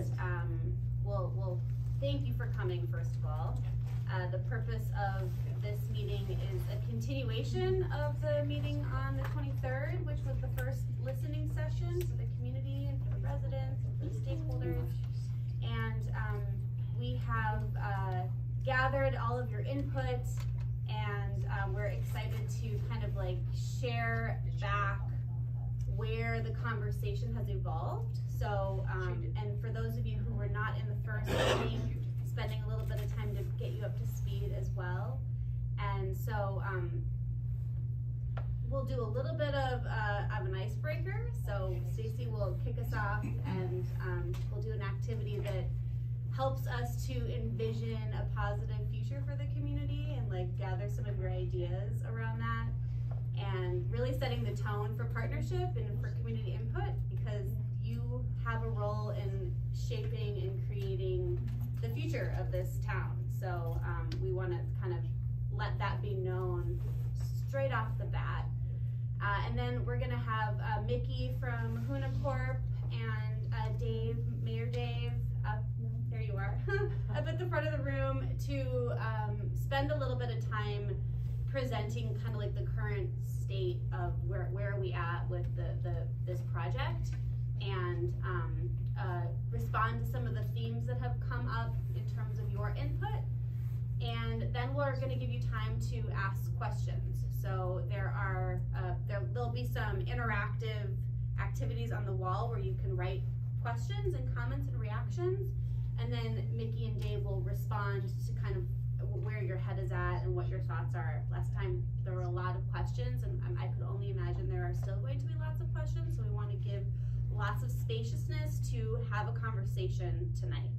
And, um, we'll, we'll thank you for coming, first of all. Uh, the purpose of this meeting is a continuation of the meeting on the twenty-third, which was the first listening session for the community and for the residents and for the stakeholders. And, um, we have, uh, gathered all of your input and, um, we're excited to kind of like share back where the conversation has evolved. So, um, and for those of you who were not in the first meeting, spending a little bit of time to get you up to speed as well. And so, um, we'll do a little bit of, uh, of an icebreaker. So Stacy will kick us off and, um, we'll do an activity that helps us to envision a positive future for the community and like gather some of your ideas around that and really setting the tone for partnership and for community input because you have a role in shaping and creating the future of this town. So um, we want to kind of let that be known straight off the bat. Uh, and then we're gonna have uh, Mickey from Huna Corp and uh, Dave, Mayor Dave, up there you are, up at the front of the room to um, spend a little bit of time presenting kind of like the current state of where where are we at with the, the this project and um, uh, respond to some of the themes that have come up in terms of your input. And then we're going to give you time to ask questions. So there are uh, there there'll be some interactive activities on the wall where you can write questions and comments and reactions. And then Mickey and Dave will respond to kind of where your head is at and what your thoughts are. Last time there were a lot of questions, and I could only imagine there are still going to be lots of questions. So we want to give lots of spaciousness to have a conversation tonight.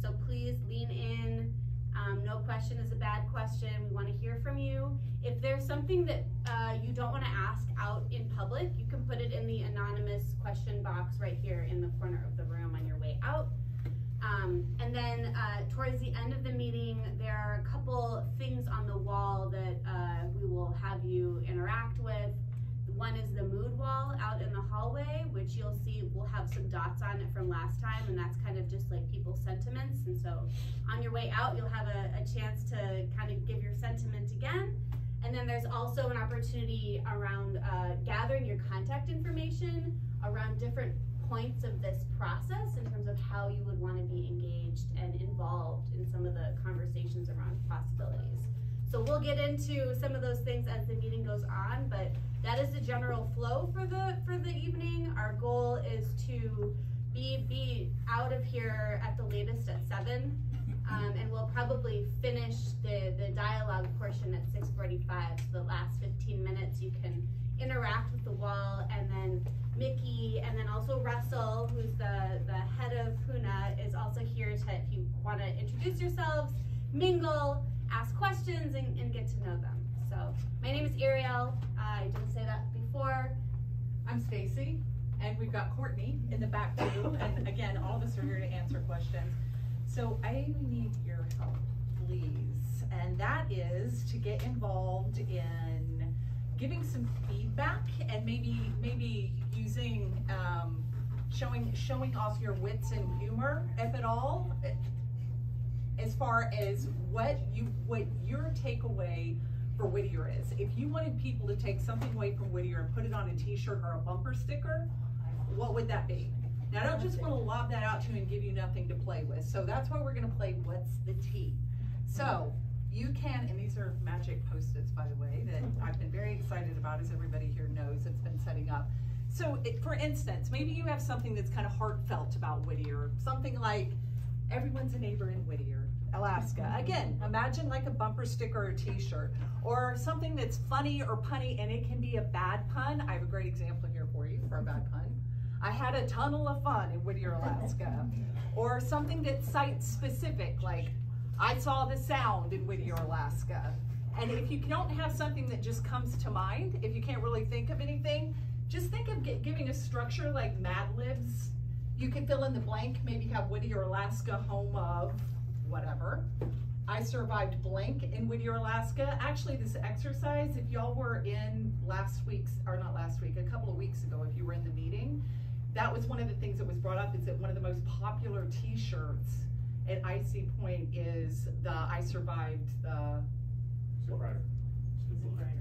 So please lean in. Um, no question is a bad question. We want to hear from you. If there's something that uh, you don't want to ask out in public, you can put it in the anonymous question box right here in the corner of the room on your way out. Um, and then uh, towards the end of the meeting, there are a couple things on the wall that uh, we will have you interact with. One is the mood wall out in the hallway, which you'll see will have some dots on it from last time, and that's kind of just like people's sentiments. And so on your way out, you'll have a, a chance to kind of give your sentiment again. And then there's also an opportunity around uh, gathering your contact information around different points of this process in terms of how you would want to be engaged and involved in some of the conversations around possibilities. So we'll get into some of those things as the meeting goes on, but that is the general flow for the for the evening. Our goal is to be be out of here at the latest at seven, um, and we'll probably finish the the dialogue portion at six forty-five. So the last fifteen minutes, you can interact with the wall, and then Mickey, and then also Russell, who's the the head of Huna, is also here to if you want to introduce yourselves, mingle ask questions and, and get to know them. So my name is Ariel. I didn't say that before. I'm Stacy, and we've got Courtney in the back too. And again, all of us are here to answer questions. So I need your help, please. And that is to get involved in giving some feedback and maybe maybe using um, showing showing off your wits and humor, if at all, as far as what you what your takeaway for Whittier is. If you wanted people to take something away from Whittier and put it on a t-shirt or a bumper sticker, what would that be? Now I don't just want to lob that out to you and give you nothing to play with. So that's why we're gonna play What's the Tea. So you can, and these are magic post-its by the way, that mm-hmm. I've been very excited about as everybody here knows it's been setting up. So it, for instance, maybe you have something that's kind of heartfelt about Whittier, something like, everyone's a neighbor in Whittier, Alaska. Mm-hmm. Again, imagine like a bumper sticker or a t-shirt or something that's funny or punny and it can be a bad pun. I have a great example here for you for a bad pun. I had a tunnel of fun in Whittier, Alaska. Or something that's site specific like I saw the sound in Whittier, Alaska. And if you don't have something that just comes to mind, if you can't really think of anything, just think of giving a structure like Mad Libs you can fill in the blank, maybe have Whittier, Alaska, home of whatever. I survived blank in Whittier, Alaska. Actually, this exercise, if y'all were in last week's, or not last week, a couple of weeks ago, if you were in the meeting, that was one of the things that was brought up, is that one of the most popular t-shirts at IC Point is the I survived the, Zip rider.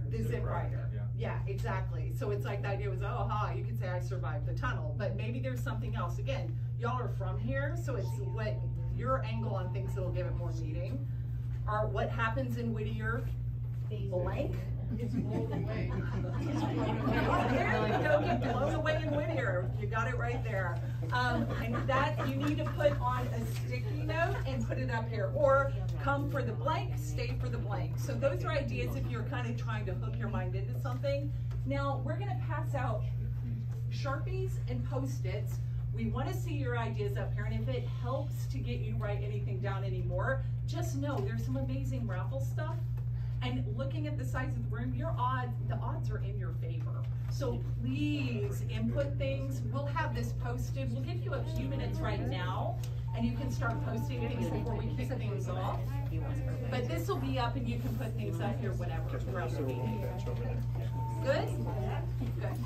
the zip rider. Yeah. Yeah, exactly. So it's like the idea was, oh, ha, you could say I survived the tunnel, but maybe there's something else. Again, y'all are from here, so it's what your angle on things that'll give it more meaning. Or what happens in Whittier, blank. It's blown away. There you go, get blown away in Whittier. You got it right there. Um, and that, you need to put on a sticky note and put it up here. Or come for the blank, stay for the blank. So those are ideas if you're kind of trying to hook your mind into something. Now, we're gonna pass out Sharpies and Post-its. We wanna see your ideas up here, and if it helps to get you to write anything down anymore, just know there's some amazing raffle stuff. And looking at the size of the room, your odds, the odds are in your favor. So please input things. We'll have this posted. We'll give you a few minutes right now, and you can start posting things before we kick things off. But this will be up and you can put things up here whenever throughout the meeting. Good? Good.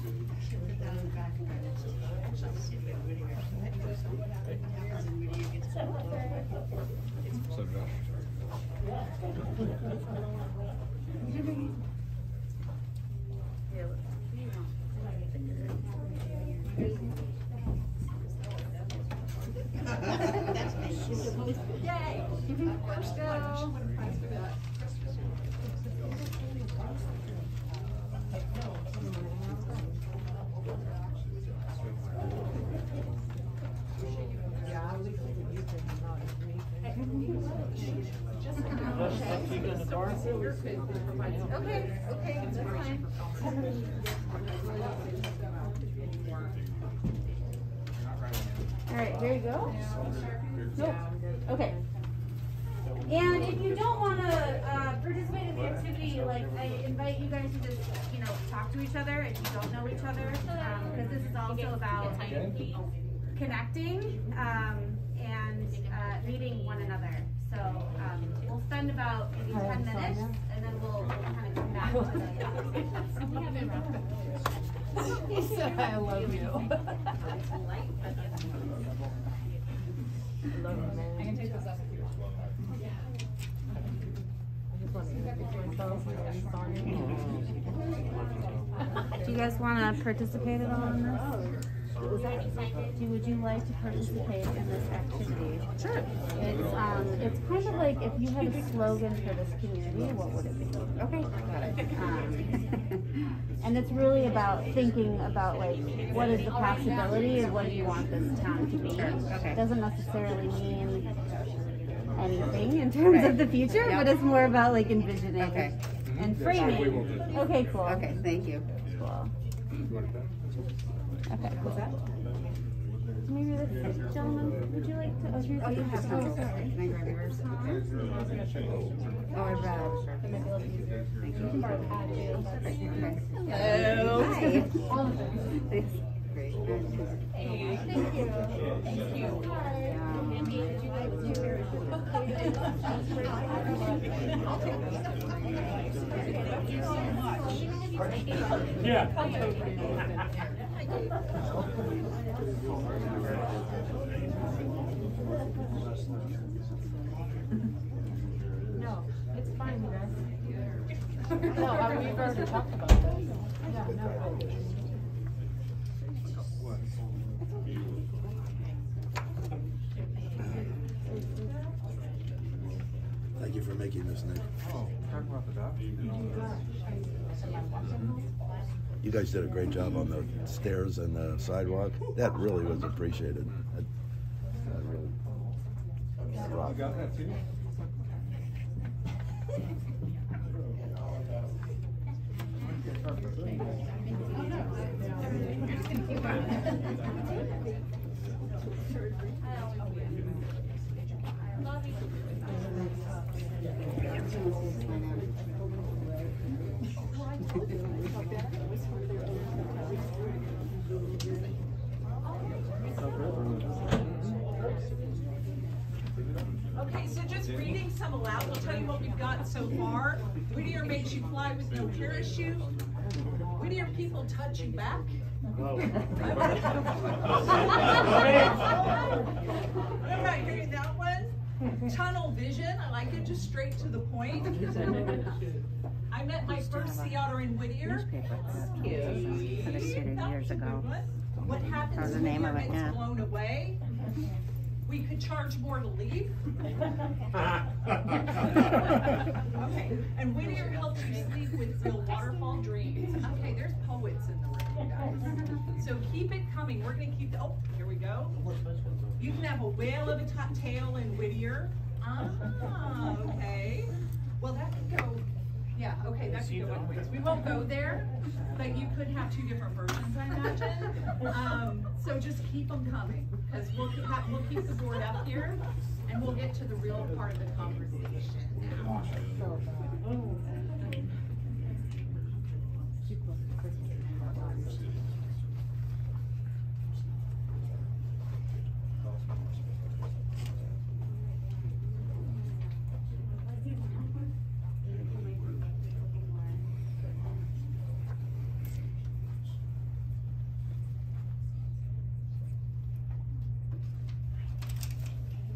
So Josh. Yay! Okay, okay, that's fine. All right, here you go. Nope. Okay. And if you don't want to uh, participate in the activity, like I invite you guys to just, you know, talk to each other if you don't know each other, because this is also about connecting um, and uh, meeting one another. So um, we'll spend about maybe 10 minutes, and then we'll, we'll kind of come back to the. He said, I love you. I can take those up if you want. Do you guys want to participate at all in this? Do, would you like to participate in this activity? Sure. It's, um, it's kind of like if you had a slogan for this community, what would it be? Okay. Um, And it's really about thinking about like, what is the possibility and what do you want this town to be? Okay. Doesn't necessarily mean anything in terms of the future, but it's more about like envisioning Okay. and We framing. Okay, cool. Okay, thank you. Cool. You want that? Okay, was that? Maybe this gentleman, would you like to, oh, here's. Oh, you have some. Oh, sorry. Can I grab yours? Oh, I brought. Thank you. Hello. Hi. Thanks. Great. Thank you. Thank you. No, it's fine, you guys. No, I- we've already talked about this. Yeah, no. Thank you for making this, Nick. You guys did a great job on the stairs and the sidewalk. That really was appreciated. That- that really- You? Okay, so just reading some aloud, we'll tell you what we've got so far. Whittier makes you fly with no parachute. Whittier people touch you back. I'm not hearing that one. Hmm. Tunnel vision, I like it just straight to the point. I met my first have a sea otter in Whittier. newspaper for the Cute. kids for the city That years was a good ago. What happens when name your of it gets now? blown away? We could charge more to leave. Okay, and Whittier helps you sleep with real waterfall dreams. Okay, there's poets in the room, guys. So keep it coming, we're gonna keep, oh, here we go. You can have a whale of a ta- tail in Whittier. Ah, okay. Well, that could go, yeah, okay, that could go anyways. We won't go there, but you could have two different versions, I imagine. Um, so just keep them coming, cause we'll keep, ha- we'll keep the board up here and we'll get to the real part of the conversation.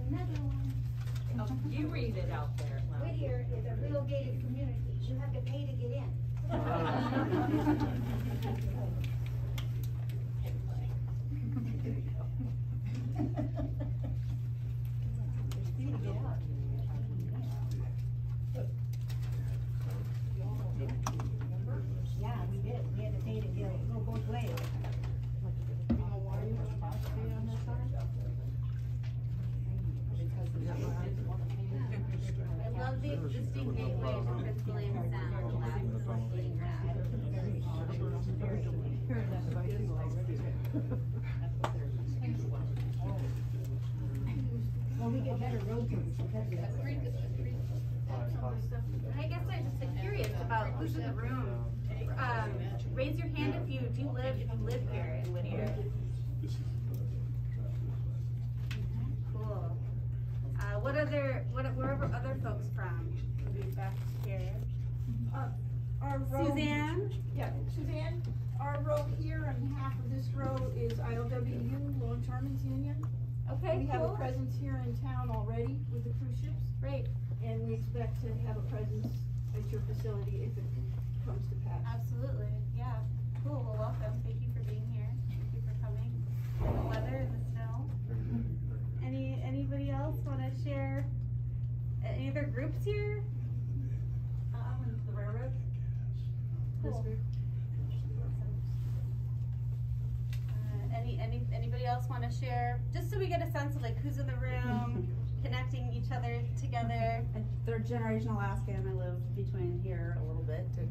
Another one. Oh, You read it out there. Whittier is a real gated community. You have to pay to get in. Yeah, we did. We had to pay to get, go both ways. I love the existing gateway to Prince William Sound, the last being Well, we get better road service because of that. I guess I'm just curious about who's in the room. Um, raise your hand if you do live, live here in Whittier. Cool. Uh, what other, what, where are other folks from? Maybe back here. Our road, Suzanne? yeah, Suzanne, our road here and half of this row is ILWU, Long Termins Union. Okay, We have a cool. presence here in town already with the cruise ships, Great, and we expect to have a presence at your facility if it comes to pass. absolutely, yeah. Cool, well, welcome. Thank you for being here. Thank you for coming. In the weather and the snow. Any, anybody else wanna share? Any other groups here? Um, the railroad? Cool. Uh, any, any, anybody else wanna share, just so we get a sense of like who's in the room, connecting each other together? I'm third generation Alaskan. I live between here a little bit to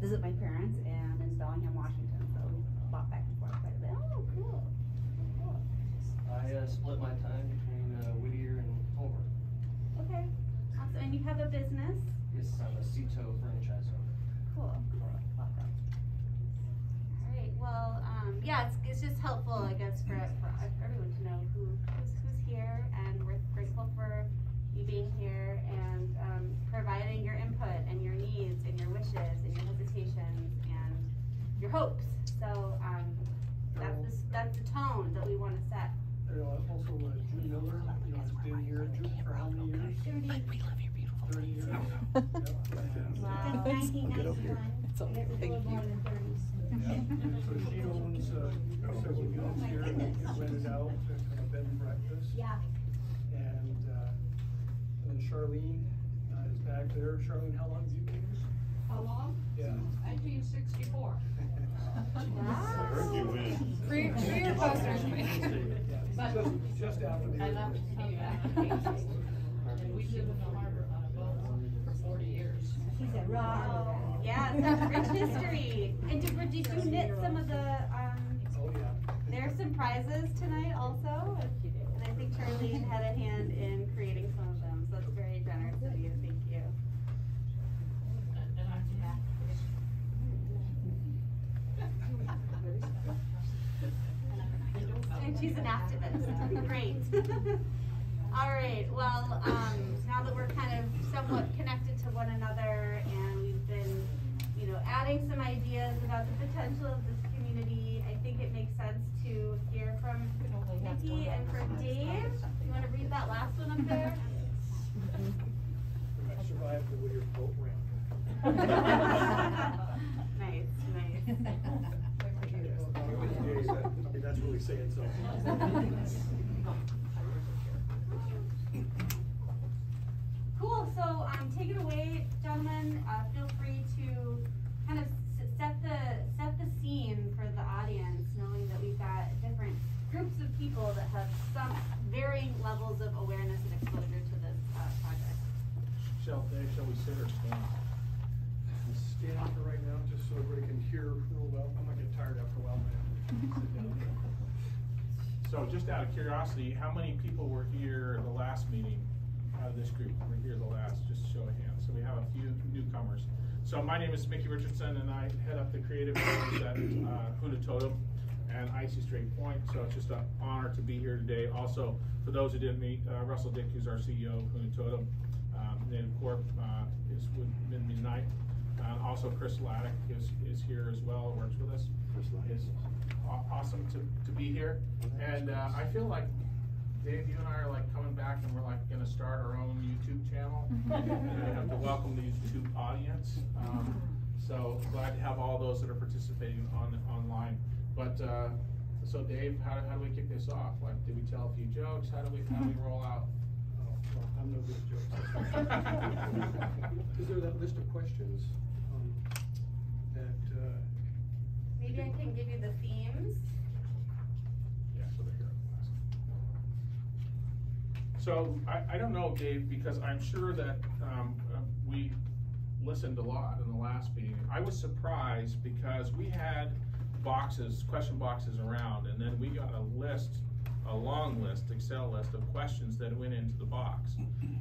visit my parents and in Bellingham, Washington. So we bought back and forth quite a bit. Oh, cool. Cool. I uh, split my time between uh, Whittier and Homer. Okay, awesome, and you have a business? Yes, I'm a Cito franchise owner. Cool. Alright, well, um, yeah, it's, it's just helpful, I guess, for, for everyone to know who, who's, who's here, and we're grateful for you being here and, um, providing your input and your needs and your wishes and your hesitations and your hopes, so, um, that's the, that's the tone that we wanna set. Also uh, Jim Miller, you know, has been here Jim, for how many years? Thirty, Thirty years. Yep, and, Wow. since nineteen Get up here. ninety-one. It was she owns, uh, several units here get rented out, uh, kind of bed and breakfast. Yeah. And, uh, and then Charlene, uh, is back there. Charlene, how long have you been here? How long? Yeah. Nineteen sixty-four. Wow. Three, three year posters. Yeah, just, just after the. I left earthquake. And we lived in the harbor on a boat for forty years. She's a raw. Wow, yeah, that's rich history, and did, did you knit some of the, um, Oh, yeah. There are some prizes tonight also, and I think Charlene had a hand in creating some of them, so that's very generous of you, thank you. And I'm back. And she's an activist, great. All right, well, um, now that we're kind of somewhat connected to one another and we've been, you know, adding some ideas about the potential of this community, I think it makes sense to hear from Nikki and from Dave. You wanna read that last one up there? I survived the Whittier boat ramp. Nice, nice. Days, that- I mean, that's really saying something. Cool, so, um, take it away, gentlemen, uh, feel free to kind of set the, set the scene for the audience, knowing that we've got different groups of people that have some varying levels of awareness and exposure to this, uh, project. Shall, Dave, shall we sit or stand? Stand for right now, just so everybody can hear real well. I might get tired after a while, man. So just out of curiosity, how many people were here the last meeting out of this group? Were here the last, just show of hands. So we have a few newcomers. So my name is Mickey Richardson and I head up the creative areas at uh, Huna Totem and Icy Strait Point. So it's just an honor to be here today. Also, for those who didn't meet, uh, Russell Dick, who's our CEO of Huna Totem, um, Native Corp, uh, is with Midnight. Uh, also Chris Laddick is, is here as well, works with us. Chris Laddick. Is aw- awesome to, to be here. And, uh, I feel like, Dave, you and I are like coming back and we're like gonna start our own YouTube channel. And we have to welcome the YouTube audience. Um, so glad to have all those that are participating on, online. But, uh, so Dave, how, how do we kick this off? Like, did we tell a few jokes? How do we, how do we roll out? Oh, well, I'm no good at jokes. Is there that list of questions, um, that, uh, Maybe I can give you the themes. Yeah, so they're here on the last. So, I, I don't know, Dave, because I'm sure that, um, uh, we listened a lot in the last meeting. I was surprised because we had boxes, question boxes around, and then we got a list, a long list, Excel list of questions that went into the box.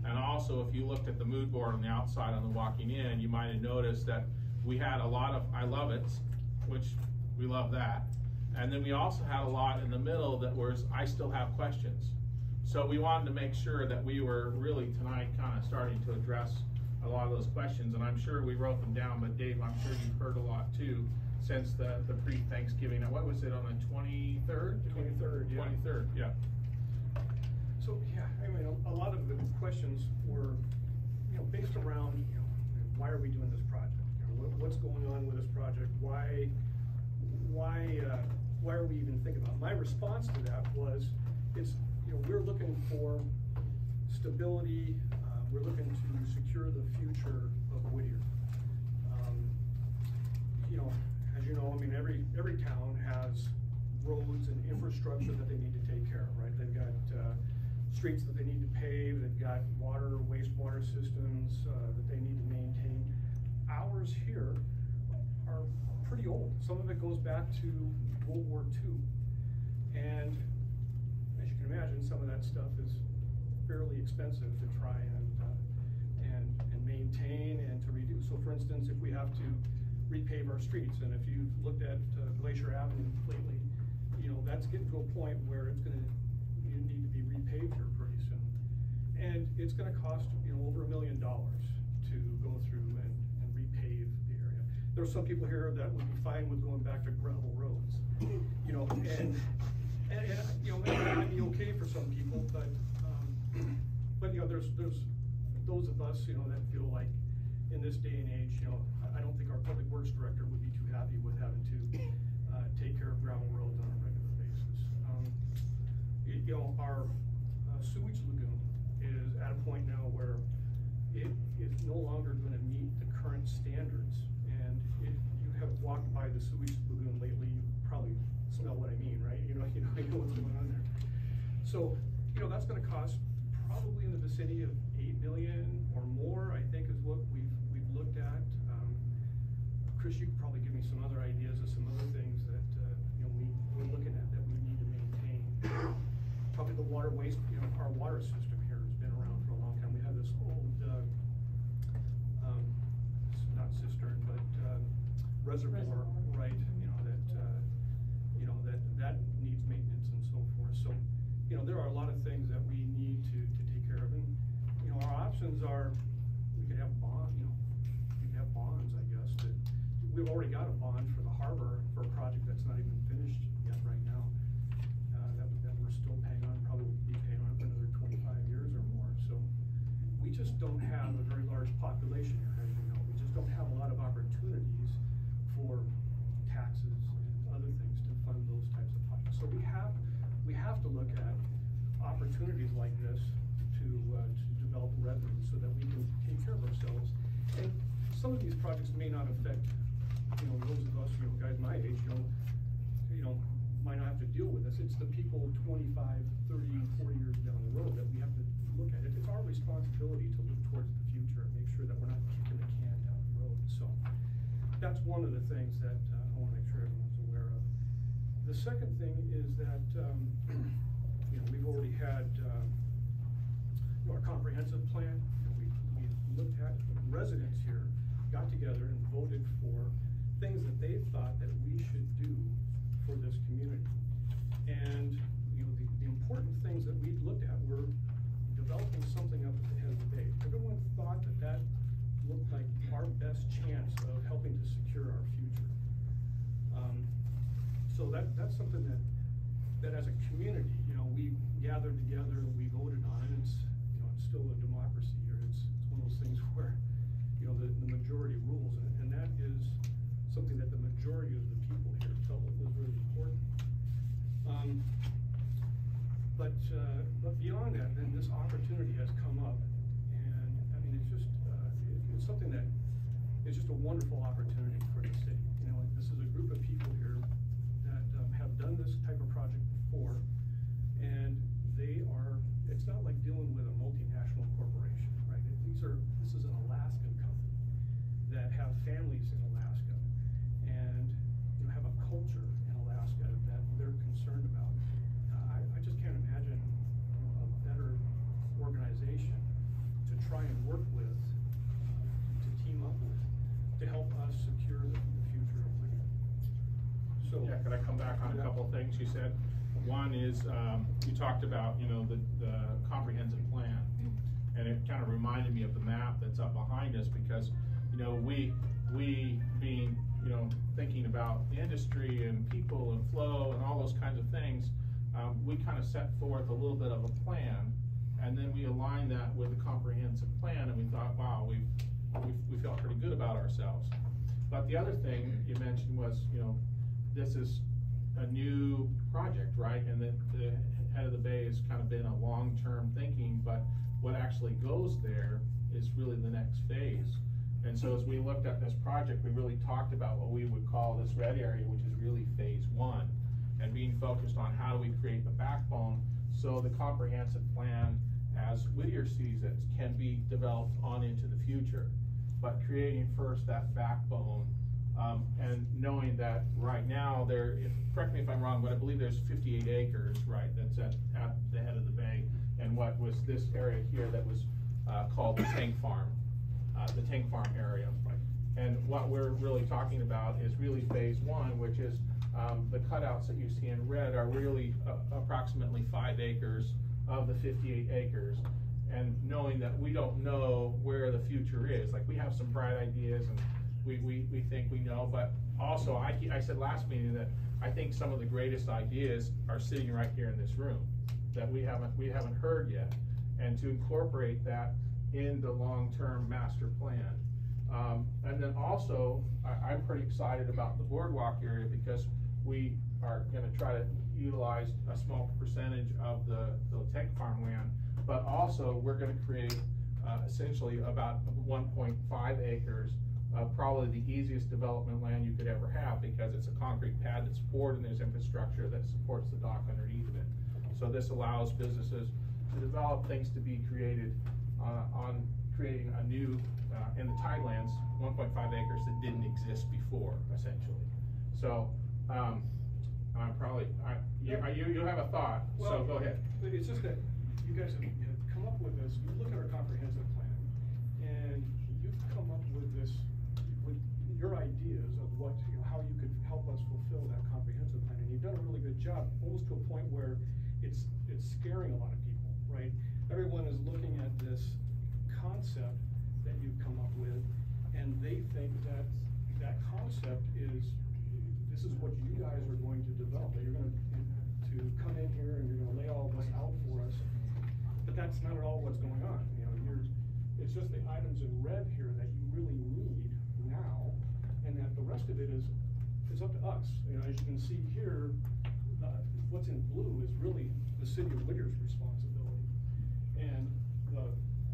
And also, if you looked at the mood board on the outside on the walking in, you might have noticed that we had a lot of I love it, which we love that. And then we also had a lot in the middle that was, I still have questions. So we wanted to make sure that we were really tonight kind of starting to address a lot of those questions, and I'm sure we wrote them down, but Dave, I'm sure you've heard a lot too, since the, the pre-Thanksgiving, Now, what was it, on the twenty-third? 23rd, yeah. Twenty-third, yeah. So, yeah, I mean, a, a lot of the questions were, you know, based around, you know, why are we doing this project? You know, what, what's going on with this project? Why, why, uh, why are we even thinking about it? My response to that was, it's, you know, we're looking for stability, uh, we're looking to secure the future of Whittier. Um, You know, as you know, I mean, every, every town has roads and infrastructure that they need to take care of, right? They've got, uh, streets that they need to pave, they've got water, wastewater systems, uh, that they need to maintain. Ours here are pretty old. Some of it goes back to World War II. And as you can imagine, some of that stuff is fairly expensive to try and, uh, and, and maintain and to redo. So for instance, if we have to repave our streets, and if you've looked at uh, Glacier Avenue lately, you know, that's getting to a point where it's gonna, you need to be repaved here pretty soon. And it's gonna cost, you know, over a million dollars to go through and, and repave the area. There are some people here that would be fine with going back to gravel roads, you know, and, and, and, you know, that might be okay for some people, but, um, but, you know, there's, there's those of us, you know, that feel like in this day and age, you know, I, I don't think our public works director would be too happy with having to, uh, take care of gravel roads on a regular basis. Um, it- you know, our uh, sewage lagoon is at a point now where it is no longer gonna meet the current standards. And if you have walked by the sewage lagoon lately, you probably smell what I mean, right? You know, you know, you know what's going on there. So, you know, that's gonna cost probably in the vicinity of eight million or more, I think is what we've, we've looked at. Um, Chris, you could probably give me some other ideas of some other things that, uh, you know, we, we're looking at that we need to maintain. Probably the water waste, you know, our water system here has been around for a long time. We have this old, uh, um, not cistern, but, uh, reservoir, Reservoir. right, you know, that, uh, you know, that, that needs maintenance and so forth. So, you know, there are a lot of things that we need to, to take care of. And, you know, our options are, we could have bond, you know, we could have bonds, I guess, that, we've already got a bond for the harbor for a project that's not even finished at right now, uh, that, that we're still paying on, probably will be paying on for another twenty-five years or more, so. We just don't have a very large population here, as you know, we just don't have a lot of opportunities for taxes and other things fund those types of projects. So we have, we have to look at opportunities like this to, uh, to develop revenue so that we can take care of ourselves. And some of these projects may not affect, you know, those of us, you know, guys my age, you know, you know, might not have to deal with this. It's the people 25, 30, 40 years down the road that we have to look at. It- It's our responsibility to look towards the future and make sure that we're not kicking the can down the road. So that's one of the things that uh, I want to make sure of. The second thing is that, um, you know, we've already had, um, our comprehensive plan, you know, we, we looked at, residents here got together and voted for things that they thought that we should do for this community. And, you know, the, the important things that we looked at were developing something up at the head of the bay. Everyone thought that that looked like our best chance of helping to secure our future. Um, so that, that's something that, that as a community, you know, we gathered together and we voted on it. It's, you know, it's still a democracy here. It's, it's one of those things where, you know, the, the majority rules, and, and that is something that the majority of the people here felt was really important. Um, but, uh, but beyond that, then this opportunity has come up, and, I mean, it's just, uh, it, it's something that is just a wonderful opportunity for the city. You know, this is a group of people here done this type of project before, and they are, it's not like dealing with a multinational corporation, right? These are, this is an Alaskan company that have families in Alaska, and, you know, have a culture in Alaska that they're concerned about. Uh, I, I just can't imagine, you know, a better organization to try and work with, uh, to team up with, to help us secure the, the future of Whittier. So. Yeah, could I come back on a couple of things you said? One is, um, you talked about, you know, the, the comprehensive plan. And it kind of reminded me of the map that's up behind us because, you know, we, we being, you know, thinking about the industry and people and flow and all those kinds of things, um, we kind of set forth a little bit of a plan. And then we aligned that with a comprehensive plan and we thought, wow, we've, we, we felt pretty good about ourselves. But the other thing you mentioned was, you know, this is a new project, right? And that the head of the bay has kind of been a long-term thinking, but what actually goes there is really the next phase. And so as we looked at this project, we really talked about what we would call this red area, which is really phase one. And being focused on how do we create the backbone so the comprehensive plan, as Whittier sees it, can be developed on into the future. But creating first that backbone um, and knowing that right now there, if, correct me if I'm wrong, but I believe there's fifty-eight acres, right, that's at, at the head of the bay. And what was this area here that was, uh, called the tank farm, uh, the tank farm area. And what we're really talking about is really phase one, which is, um, the cutouts that you see in red are really uh, approximately five acres of the fifty-eight acres. And knowing that we don't know where the future is, like, we have some bright ideas and we, we, we think we know, but also, I, I said last meeting that I think some of the greatest ideas are sitting right here in this room, that we haven't, we haven't heard yet, and to incorporate that in the long-term master plan. Um, and then also, I, I'm pretty excited about the boardwalk area because we are gonna try to utilize a small percentage of the, the tank farmland, but also, we're gonna create, uh, essentially about one point five acres uh, probably the easiest development land you could ever have because it's a concrete pad that's poured and there's infrastructure that supports the dock underneath of it. So this allows businesses to develop things to be created uh, on creating a new, uh, in the tidelands, one point five acres that didn't exist before, essentially. So, um, I'm probably, I, you, you, you have a thought, so go ahead. It's just that you guys have, have come up with this, you look at our comprehensive plan, and you've come up with this, with your ideas of what, you know, how you could help us fulfill that comprehensive plan, and you've done a really good job, almost to a point where it's, it's scaring a lot of people, right? Everyone is looking at this concept that you've come up with, and they think that that concept is, this is what you guys are going to develop, that you're gonna, to come in here and you're gonna lay all this out for us. But that's not at all what's going on, you know, you're, it's just the items in red here that you really need now, and that the rest of it is, is up to us. You know, as you can see here, uh, what's in blue is really the city of Whittier's responsibility. And the,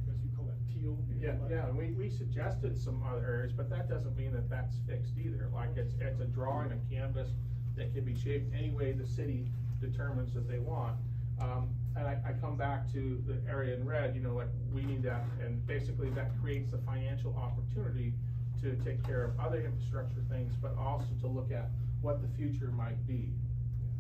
guess you call that teal. Yeah, yeah, we, we suggested some other areas, but that doesn't mean that that's fixed either. Like, it's, it's a drawing, a canvas that can be shaped any way the city determines that they want. Um, and I, I come back to the area in red, you know, like, we need that, and basically that creates the financial opportunity to take care of other infrastructure things, but also to look at what the future might be.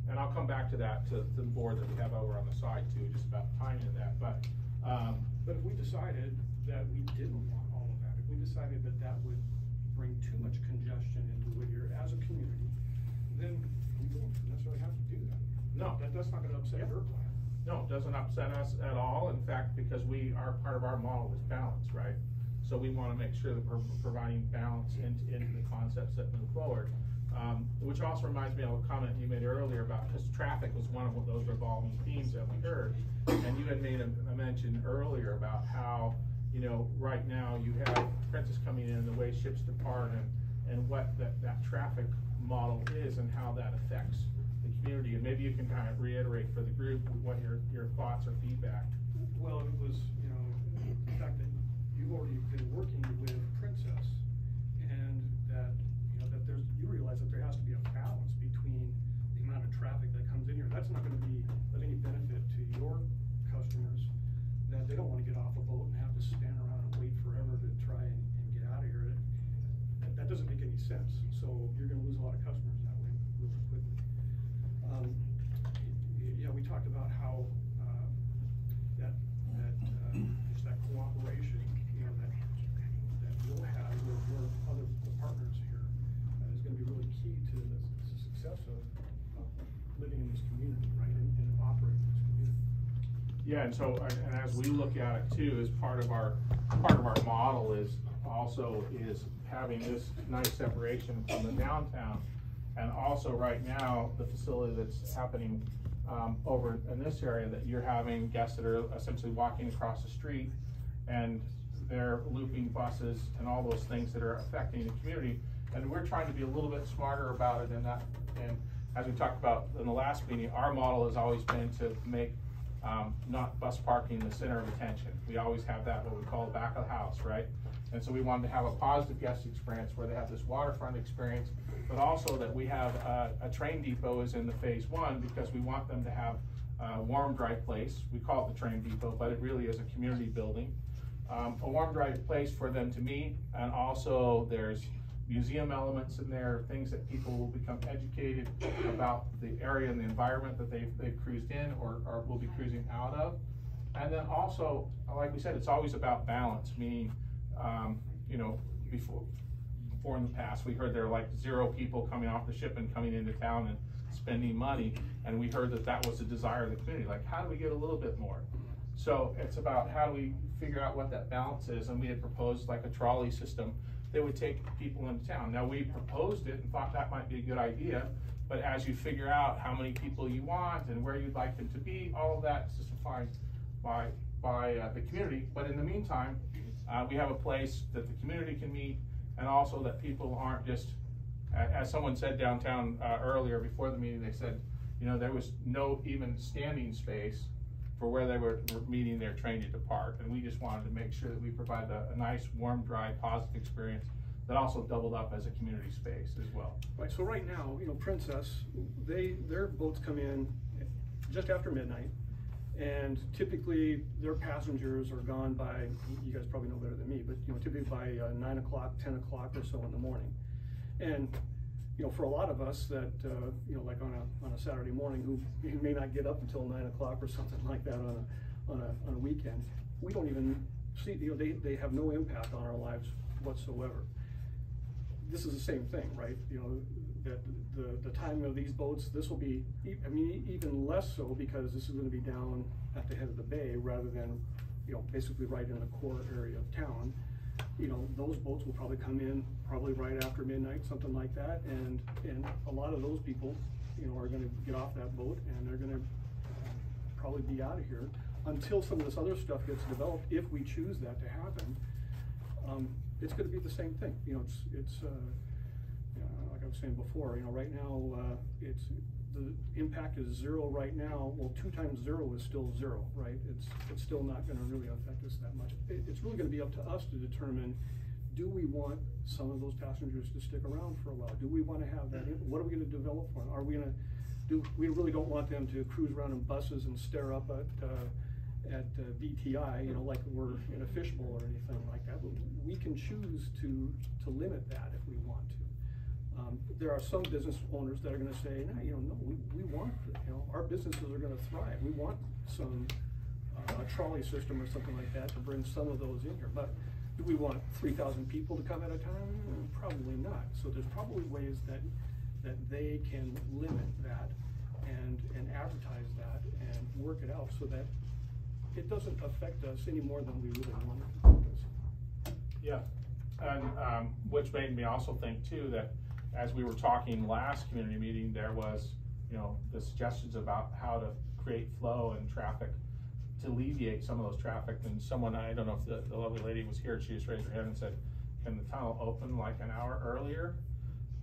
And I'll come back to that, to, to the board that we have over on the side too, just about timing of that, but, um, But if we decided that we didn't want all of that, if we decided that that would bring too much congestion into Whittier as a community, then we don't necessarily have to do that. No. That, that's not gonna upset your plan. No, it doesn't upset us at all, in fact, because we, are part of our model is balance, right? So we wanna make sure that we're providing balance into, into the concepts that move forward. Um, which also reminds me of a comment you made earlier about, cause traffic was one of those revolving themes that we heard. And you had made a, a mention earlier about how, you know, right now you have Princess coming in, the way ships depart and, and what that, that traffic model is and how that affects the community, and maybe you can kind of reiterate for the group what your, your thoughts or feedback. Well, it was, you know, you've already been working with Princess and that, you know, that there's, you realize that there has to be a balance between the amount of traffic that comes in here. That's not gonna be of any benefit to your customers, that they don't wanna get off a boat and have to stand around and wait forever to try and, and get out of here. That, that doesn't make any sense, so you're gonna lose a lot of customers that way really quickly. Um, yeah, we talked about how, uh, that, that, uh, just that cooperation, you know, that, that you'll have with your other partners here, uh, is gonna be really key to the s- success of, of living in this community, right, and, and operating in this community. Yeah, and so, and as we look at it too, as part of our, part of our model is also is having this nice separation from the downtown. And also right now, the facility that's happening, um, over in this area, that you're having guests that are essentially walking across the street and they're looping buses and all those things that are affecting the community. And we're trying to be a little bit smarter about it in that, and as we talked about in the last meeting, our model has always been to make um, not bus parking the center of attention. We always have that, what we call back of the house, right? And so we wanted to have a positive guest experience where they have this waterfront experience, but also that we have a, a train depot is in the phase one because we want them to have a warm, dry place. We call it the train depot, but it really is a community building. Um, a warm, dry place for them to meet, and also there's museum elements in there, things that people will become educated about the area and the environment that they've, they've cruised in or, or will be cruising out of. And then also, like we said, it's always about balance, meaning, um, you know, before, before in the past, we heard there were like zero people coming off the ship and coming into town and spending money. And we heard that that was a desire of the community, like, how do we get a little bit more? So it's about how do we figure out what that balance is, and we had proposed like a trolley system that would take people into town. Now, we proposed it and thought that might be a good idea, but as you figure out how many people you want and where you'd like them to be, all of that is just defined by, by uh, the community. But in the meantime, uh, we have a place that the community can meet, and also that people aren't just, as someone said downtown uh, earlier before the meeting, they said, you know, there was no even standing space for where they were, meeting their train to depart. And we just wanted to make sure that we provide a, a nice, warm, dry, positive experience that also doubled up as a community space as well. Right, so right now, you know, Princess, they, their boats come in just after midnight. And typically, their passengers are gone by, you guys probably know better than me, but, you know, typically by uh, nine o'clock, ten o'clock or so in the morning. And, you know, for a lot of us that, uh, you know, like on a, on a Saturday morning, who, may not get up until nine o'clock or something like that on a, on a, on a weekend, we don't even see, you know, they, they have no impact on our lives whatsoever this is the same thing, right? You know, that the, the timing of these boats, this will be, I mean, even less so because this is gonna be down at the head of the bay rather than, you know, basically right in the core area of town. You know, those boats will probably come in probably right after midnight, something like that, and, and a lot of those people, you know, are gonna get off that boat and they're gonna uh, probably be out of here until some of this other stuff gets developed, if we choose that to happen. Um, it's gonna be the same thing, you know, it's, it's, uh, you know, like I was saying before, you know, right now, uh, it's, the impact is zero right now, well, two times zero is still zero, right? It's, it's still not gonna really affect us that much. It, it's really gonna be up to us to determine, do we want some of those passengers to stick around for a while? Do we wanna have that, what are we gonna develop for them? Are we gonna, do, we really don't want them to cruise around in buses and stare up at, uh, at uh, BTI, you know, like we're in a fishbowl or anything like that. But We can choose to, to limit that if we want to. Um, there are some business owners that are gonna say, no, you know, no, we, we want, you know, our businesses are gonna thrive. We want some, uh, trolley system or something like that to bring some of those in here. But do we want three thousand people to come at a time? Probably not. So there's probably ways that, that they can limit that and, and advertise that and work it out so that it doesn't affect us any more than we really want it to. Yeah, and, um, which made me also think too, that as we were talking last community meeting, there was, you know, the suggestions about how to create flow and traffic to alleviate some of those traffic, and someone, I don't know if the, the lovely lady was here, she just raised her hand and said, can the tunnel open like an hour earlier?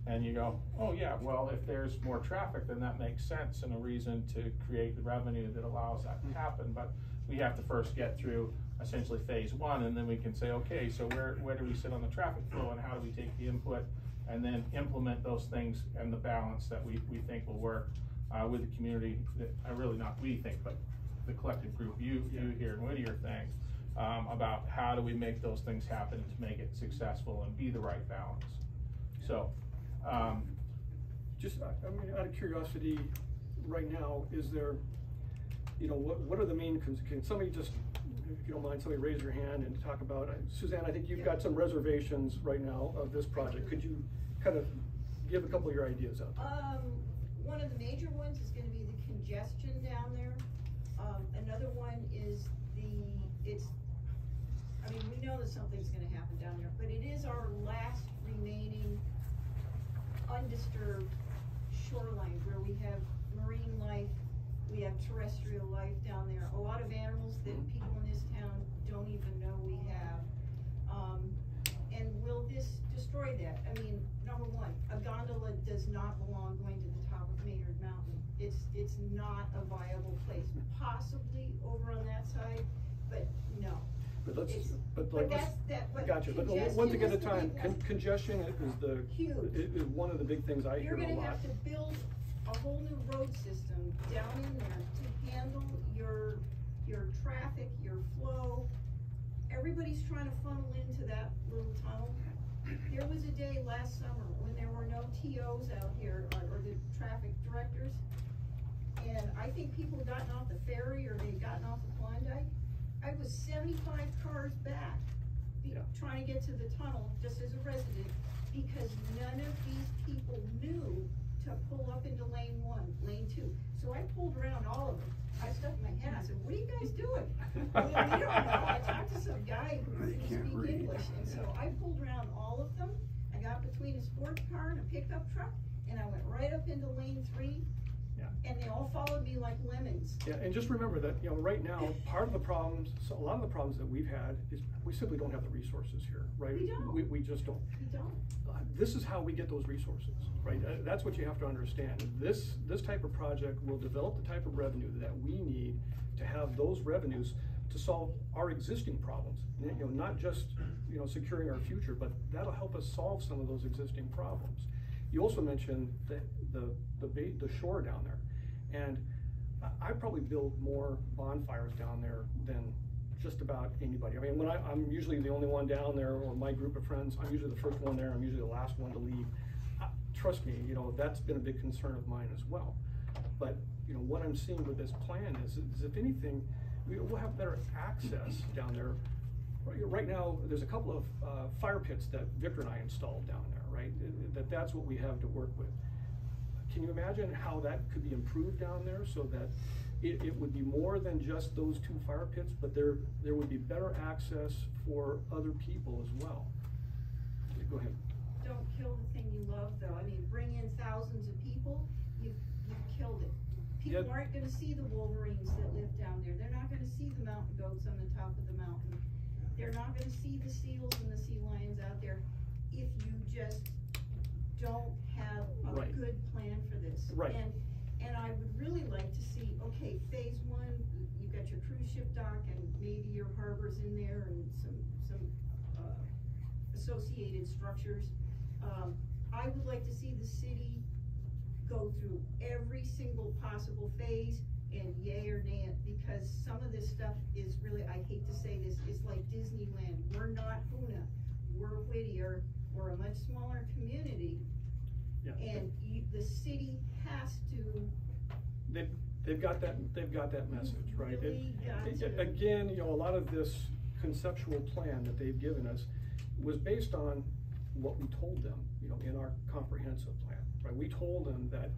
And you go, oh yeah, well, if there's more traffic, then that makes sense and a reason to create the revenue that allows that to mm-hmm. happen, but we have to first get through essentially phase one, and then we can say, okay, so where, where do we sit on the traffic flow, and how do we take the input, and then implement those things and the balance that we, we think will work, uh, with the community, that, uh, really not we think, but the collective group, you, you here in Whittier think, um, about how do we make those things happen to make it successful and be the right balance. So, um, Just, I mean, out of curiosity, right now, is there, you know, what, what are the main, can somebody just, if you don't mind, somebody raise your hand and talk about, uh, Suzanne, I think you've got some reservations right now of this project. Could you kind of give a couple of your ideas out there? Um, one of the major ones is gonna be the congestion down there. Um, another one is the, it's, I mean, we know that something's gonna happen down there, but it is our last remaining undisturbed shoreline where we have marine life, we have terrestrial life down there, a lot of animals that people in this town don't even know we have. Um, and will this destroy that? I mean, number one, a gondola does not belong going to the top of Maynard Mountain. It's, it's not a viable place, possibly over on that side, but no. But let's, It's- but but like, let's, that's- that- but gotcha, but one thing at a is the time, big Con- congestion is the, Huge. is, is one of the big things I hear You're a lot. gonna have to build a whole new road system down in there to handle your, your traffic, your flow. Everybody's trying to funnel into that little tunnel. There was a day last summer when there were no TOs out here, or, or the traffic directors. And I think people had gotten off the ferry, or they'd gotten off the Klondike. I was seventy-five cars back, be- Yeah. trying to get to the tunnel, just as a resident, because none of these people knew to pull up into lane one, lane two. So I pulled around all of them. I stuck my head, I said, what are you guys doing? Well, we don't know. I talked to some guy who didn't speak read. English, and so I pulled around all of them. I got between a sports car and a pickup truck, and I went right up into lane three. And they all followed me like lemons. Yeah, and just remember that, you know, right now, part of the problems, so a lot of the problems that we've had is we simply don't have the resources here, right? We don't. We, we just don't. You don't. Uh, This is how we get those resources, right? Uh, That's what you have to understand. This, this type of project will develop the type of revenue that we need to have those revenues to solve our existing problems. You know, not just, you know, securing our future, but that'll help us solve some of those existing problems. You also mentioned the, the, the ba- the shore down there. And I, I probably build more bonfires down there than just about anybody. I mean, when I, I'm usually the only one down there, or my group of friends, I'm usually the first one there, I'm usually the last one to leave. Uh, Trust me, you know, that's been a big concern of mine as well. But, you know, what I'm seeing with this plan is, is if anything, we will have better access down there. Right- Right now, there's a couple of, uh, fire pits that Victor and I installed down there, right? That, that's what we have to work with. Can you imagine how that could be improved down there so that it, it would be more than just those two fire pits, but there, there would be better access for other people as well. Go ahead. Don't kill the thing you love, though. I mean, bring in thousands of people, you've, you've killed it. People Yep. aren't gonna see the wolverines that live down there. They're not gonna see the mountain goats on the top of the mountain. They're not gonna see the seals and the sea lions out there if you just don't have a Right. good plan for this. Right. And, and I would really like to see, okay, phase one, you've got your cruise ship dock and maybe your harbor's in there and some, some, uh, associated structures. Um, I would like to see the city go through every single possible phase and yay or nay it, because some of this stuff is really, I hate to say this, it's like Disneyland. We're not Hoonah, we're Whittier, we're a much smaller community, Yeah. and you, the city has to, They've, they've got that, they've got that message, right? It- Really it-. Again, you know, a lot of this conceptual plan that they've given us was based on what we told them, you know, in our comprehensive plan, right? We told them that,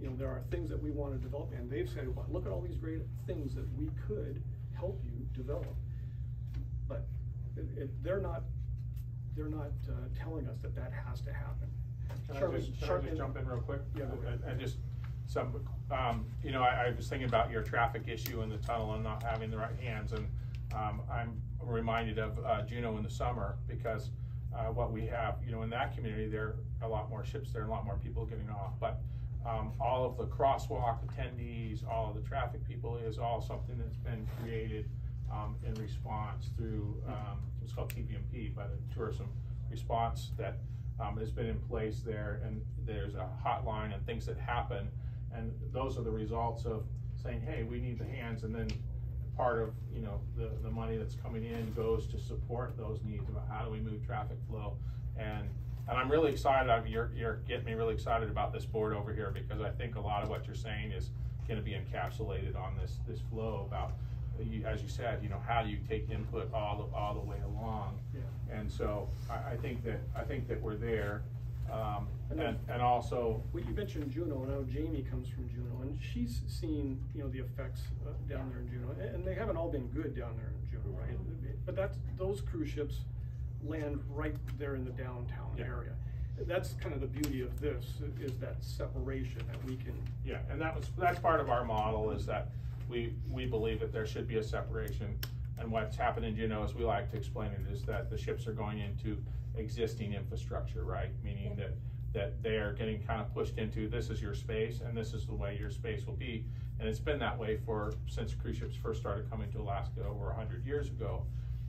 you know, there are things that we want to develop, and they've said, well, look at all these great things that we could help you develop. But it, it, they're not, they're not, uh, telling us that that has to happen. Can I Charlie- just, can I Charlie- just jump in real quick? Yeah, go ahead. And, and just some, um, you know, I, I was thinking about your traffic issue in the tunnel and not having the right hands, and, um, I'm reminded of, uh, Juneau in the summer, because, uh, what we have, you know, in that community, there are a lot more ships there, and a lot more people getting off, but, um, all of the crosswalk attendees, all of the traffic people is all something that's been created, um, in response through, um, it's called TBMP, but a tourism response that, um, has been in place there, and there's a hotline and things that happen, and those are the results of saying, hey, we need the hands, and then part of, you know, the, the money that's coming in goes to support those needs about how do we move traffic flow, and, and I'm really excited, I you're, you're getting me really excited about this board over here, because I think a lot of what you're saying is gonna be encapsulated on this, this flow about, you, as you said, you know, how do you take input all, the all the way along? Yeah. And so, I, I think that, I think that we're there, um, And and, and also, Well, you mentioned Juneau, and I know Jamie comes from Juneau, and she's seen, you know, the effects uh, down there in Juneau, and they haven't all been good down there in Juneau, right? But that's, those cruise ships land right there in the downtown Yeah. area. That's kind of the beauty of this, is that separation that we can, yeah, and that was, that's part of our model, is that we, we believe that there should be a separation. And what's happened in Juneau, as we like to explain it, is that the ships are going into existing infrastructure, right? Meaning that, that they are getting kind of pushed into, this is your space, and this is the way your space will be. And it's been that way for, since cruise ships first started coming to Alaska over a hundred years ago.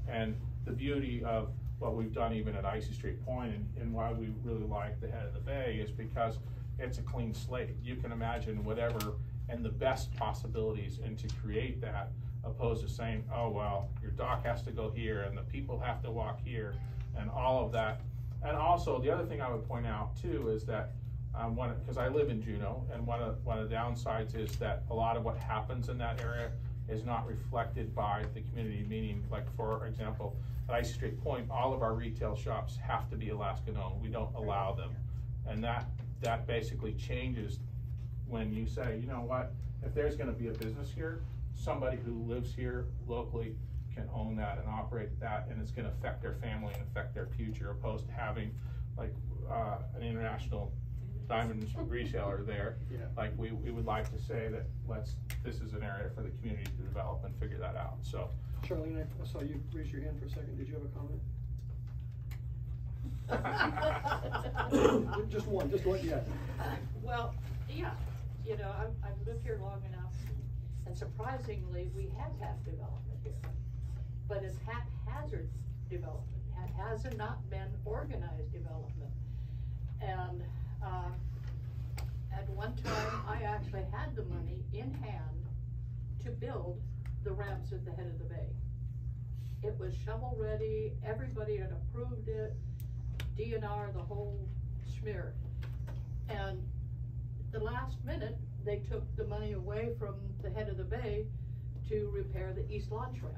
And the beauty of what we've done even at Icy Strait Point and, and why we really like the head of the bay is because it's a clean slate. You can imagine whatever and the best possibilities and to create that opposed to saying, oh, well, your dock has to go here and the people have to walk here and all of that. And also, the other thing I would point out too is that, um, one, because I live in Juneau, and one of, one of the downsides is that a lot of what happens in that area is not reflected by the community, meaning, like, for example, at Icy Strait Point, all of our retail shops have to be Alaskan owned, we don't allow them. And that, that basically changes when you say, you know what, if there's gonna be a business here, somebody who lives here locally can own that and operate that, and it's gonna affect their family and affect their future, opposed to having like, uh, an international diamond reseller there. Yeah. Like, we, we would like to say that let's, this is an area for the community to develop and figure that out, so. Charlene, I saw you raise your hand for a second, did you have a comment? Just one, just one, yeah. Well, yeah, you know, I've, I've lived here long enough, and surprisingly, we have had development here. But it's haphazard development, it has not been organized development. And, uh, at one time, I actually had the money in hand to build the ramps at the head of the bay. It was shovel ready, everybody had approved it, DNR, the whole schmear. And the last minute, they took the money away from the head of the bay to repair the east launch ramp.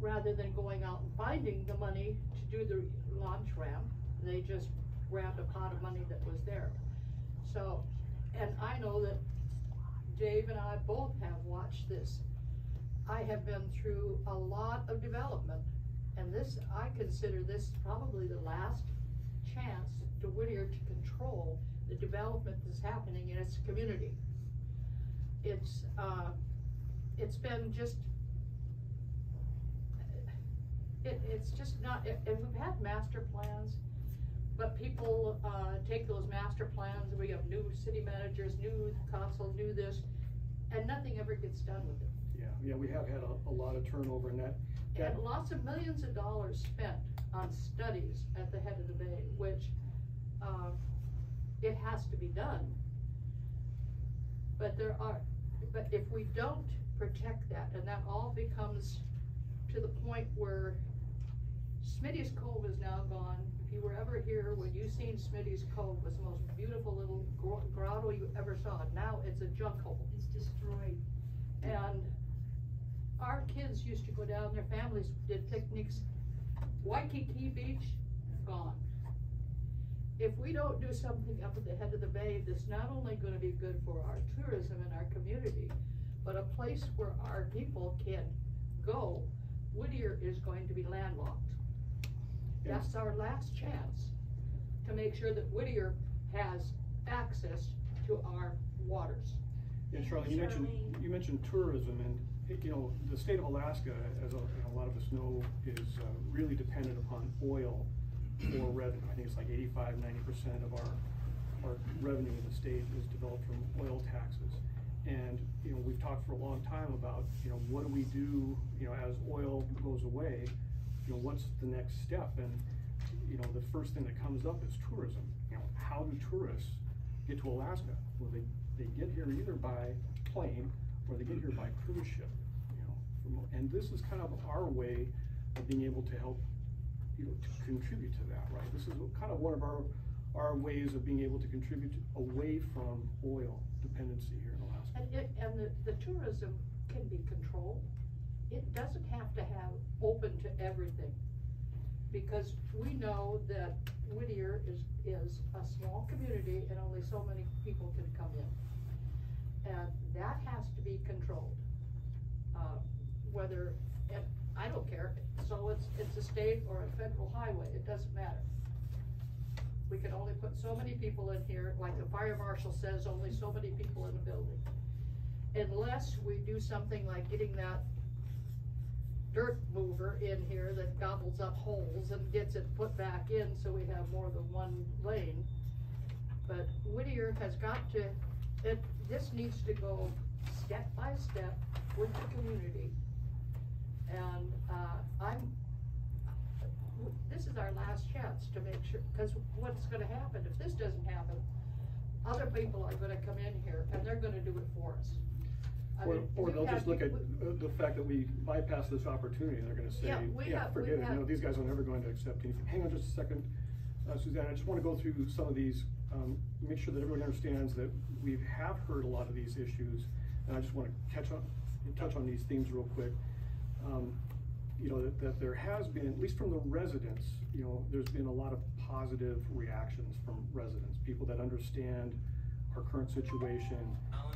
Rather than going out and finding the money to do the launch ramp, they just grabbed a pot of money that was there. So, and I know that Dave and I both have watched this. I have been through a lot of development, and this, I consider this probably the last chance to Whittier to control the development that's happening in its community. It's, uh, it's been just, it, it's just not, and we've had master plans, but people, uh, take those master plans, we have new city managers, new council, new this, and nothing ever gets done with it. Yeah, yeah, we have had a, a lot of turnover in that, that, And lots of millions of dollars spent on studies at the head of the bay, which, uh, it has to be done. But there are, but if we don't protect that, and that all becomes to the point where Smitty's Cove is now gone. If you were ever here, when you seen Smitty's Cove, it was the most beautiful little grotto you ever saw. Now it's a junk hole. It's destroyed. And our kids used to go down, their families did picnics. Waikiki Beach, gone. If we don't do something up at the head of the bay, that's not only gonna be good for our tourism and our community, but a place where our people can go, Whittier is going to be landlocked. That's our last chance to make sure that Whittier has access to our waters. yeah, Charlene, you mentioned, you mentioned tourism and, it- you know, the state of Alaska, as a, a lot of us know, is uh, really dependent upon oil for revenue. I think it's like 85, 90 percent of our, our revenue in the state is developed from oil taxes. And, you know, we've talked for a long time about, you know, what do we do, you know, as oil goes away? You know, what's the next step? And, you know, the first thing that comes up is tourism. You know, how do tourists get to Alaska? Well, they, they get here either by plane or they get here by cruise ship, you know. from- And this is kind of our way of being able to help, you know, to contribute to that, right? This is kind of one of our, our ways of being able to contribute away from oil dependency here in Alaska. And it, and the, the tourism can be controlled. It doesn't have to have open to everything. Because we know that Whittier is, is a small community and only so many people can come in. And that has to be controlled. Uh, whether, I don't care, so it's, it's a state or a federal highway, it doesn't matter. We can only put so many people in here, like the fire marshal says, only so many people in a building unless we do something like getting that dirt mover in here that gobbles up holes and gets it put back in so we have more than one lane. But Whittier has got to, it, this needs to go step by step with the community. And, uh, I'm, this is our last chance to make sure, cause what's gonna happen, if this doesn't happen, other people are gonna come in here and they're gonna do it for us. I Or, mean, or we they'll just look at people- uh, the fact that we bypass this opportunity, and they're gonna say, Yeah, we yeah, have- we forget it, you know, have- these guys are never going to accept anything. Hang on just a second, uh, Suzanne, I just wanna go through some of these, um, make sure that everyone understands that we have heard a lot of these issues, and I just wanna catch on, touch on these themes real quick. Um, you know, that, that there has been, at least from the residents, you know, there's been a lot of positive reactions from residents, people that understand our current situation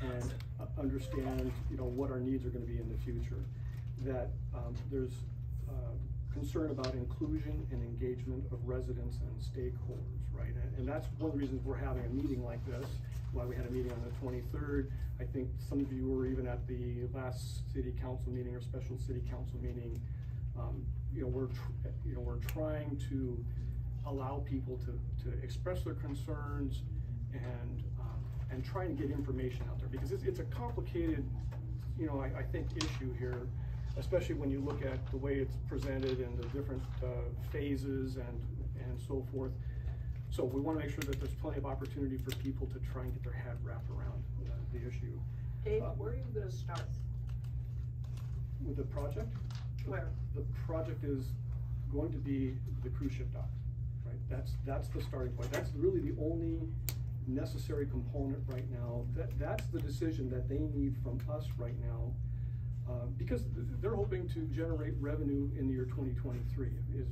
and understand, you know, what our needs are gonna be in the future. That, um, there's, uh, concern about inclusion and engagement of residents and stakeholders, right? And, that's one of the reasons we're having a meeting like this, why we had a meeting on the twenty-third. I think some of you were even at the last city council meeting or special city council meeting. Um, you know, we're, you know, we're trying to allow people to, to express their concerns and, um, and try and get information out there, because it's, it's a complicated, you know, I, I think, issue here, especially when you look at the way it's presented and the different, uh, phases and, and so forth. So we wanna make sure that there's plenty of opportunity for people to try and get their head wrapped around uh, the issue. Dave, Uh, where are you gonna start? With the project? Where? The project is going to be the cruise ship dock, right? That's, that's the starting point. That's really the only necessary component right now. That, that's the decision that they need from us right now. Uh, because they're hoping to generate revenue in the year twenty twenty-three, is,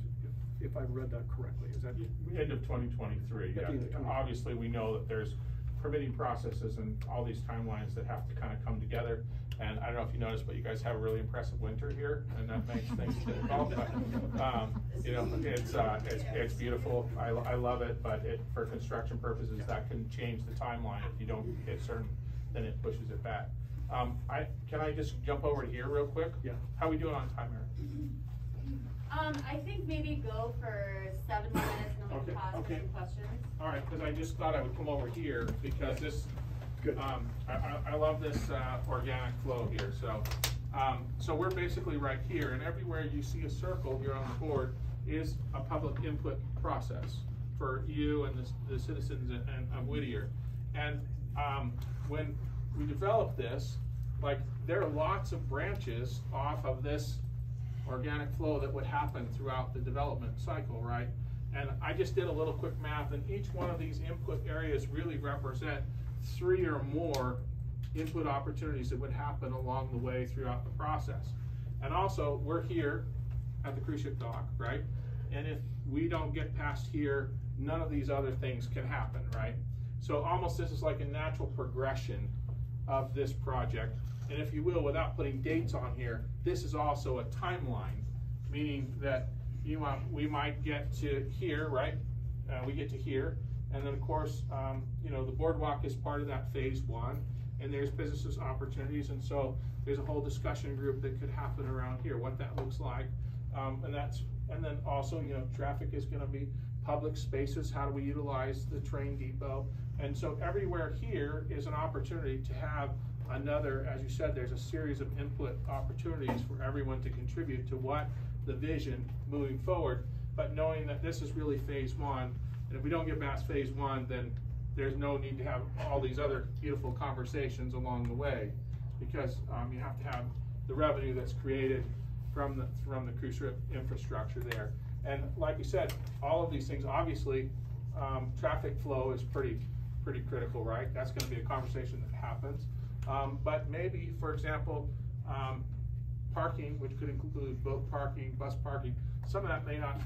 if- if I've read that correctly, is that? End of twenty twenty-three, At the yeah. end of 20. Obviously, we know that there's permitting processes and all these timelines that have to kind of come together. And I don't know if you noticed, but you guys have a really impressive winter here, and that makes things difficult, but, um, you know, it's, uh, it's, it's beautiful, I, I love it, but it, for construction purposes, that can change the timeline, if you don't hit certain, then it pushes it back. Um, I, can I just jump over to here real quick? Yeah. How we doing on time, Eric? Um, I think maybe go for seven more minutes and then we Okay, can pause for okay. some questions. All right, because I just thought I would come over here because this, Good. um, I, I, I love this, uh, organic flow here, so. Um, so we're basically right here and everywhere you see a circle here on the board is a public input process for you and the, the citizens and, and of Whittier. And, um, when we developed this, like, there are lots of branches off of this organic flow that would happen throughout the development cycle, right? And I just did a little quick math, and each one of these input areas really represent three or more input opportunities that would happen along the way throughout the process. And also, we're here at the cruise ship dock, right? And if we don't get past here, none of these other things can happen, right? So almost this is like a natural progression of this project. And if you will, without putting dates on here, this is also a timeline, meaning that you want, we might get to here, right? Uh, we get to here, and then of course, um, you know, the boardwalk is part of that phase one, and there's businesses opportunities, and so there's a whole discussion group that could happen around here, what that looks like. Um, and that's, and then also, you know, traffic is gonna be public spaces, how do we utilize the train depot? And so everywhere here is an opportunity to have another, as you said, there's a series of input opportunities for everyone to contribute to what the vision moving forward, but knowing that this is really phase one, and if we don't get past phase one, then there's no need to have all these other beautiful conversations along the way, because, um, you have to have the revenue that's created from the, from the cruise ship infrastructure there. And like you said, all of these things, obviously, um, traffic flow is pretty, pretty critical, right? That's gonna be a conversation that happens. Um, but maybe, for example, um, parking, which could include boat parking, bus parking, some of that may not,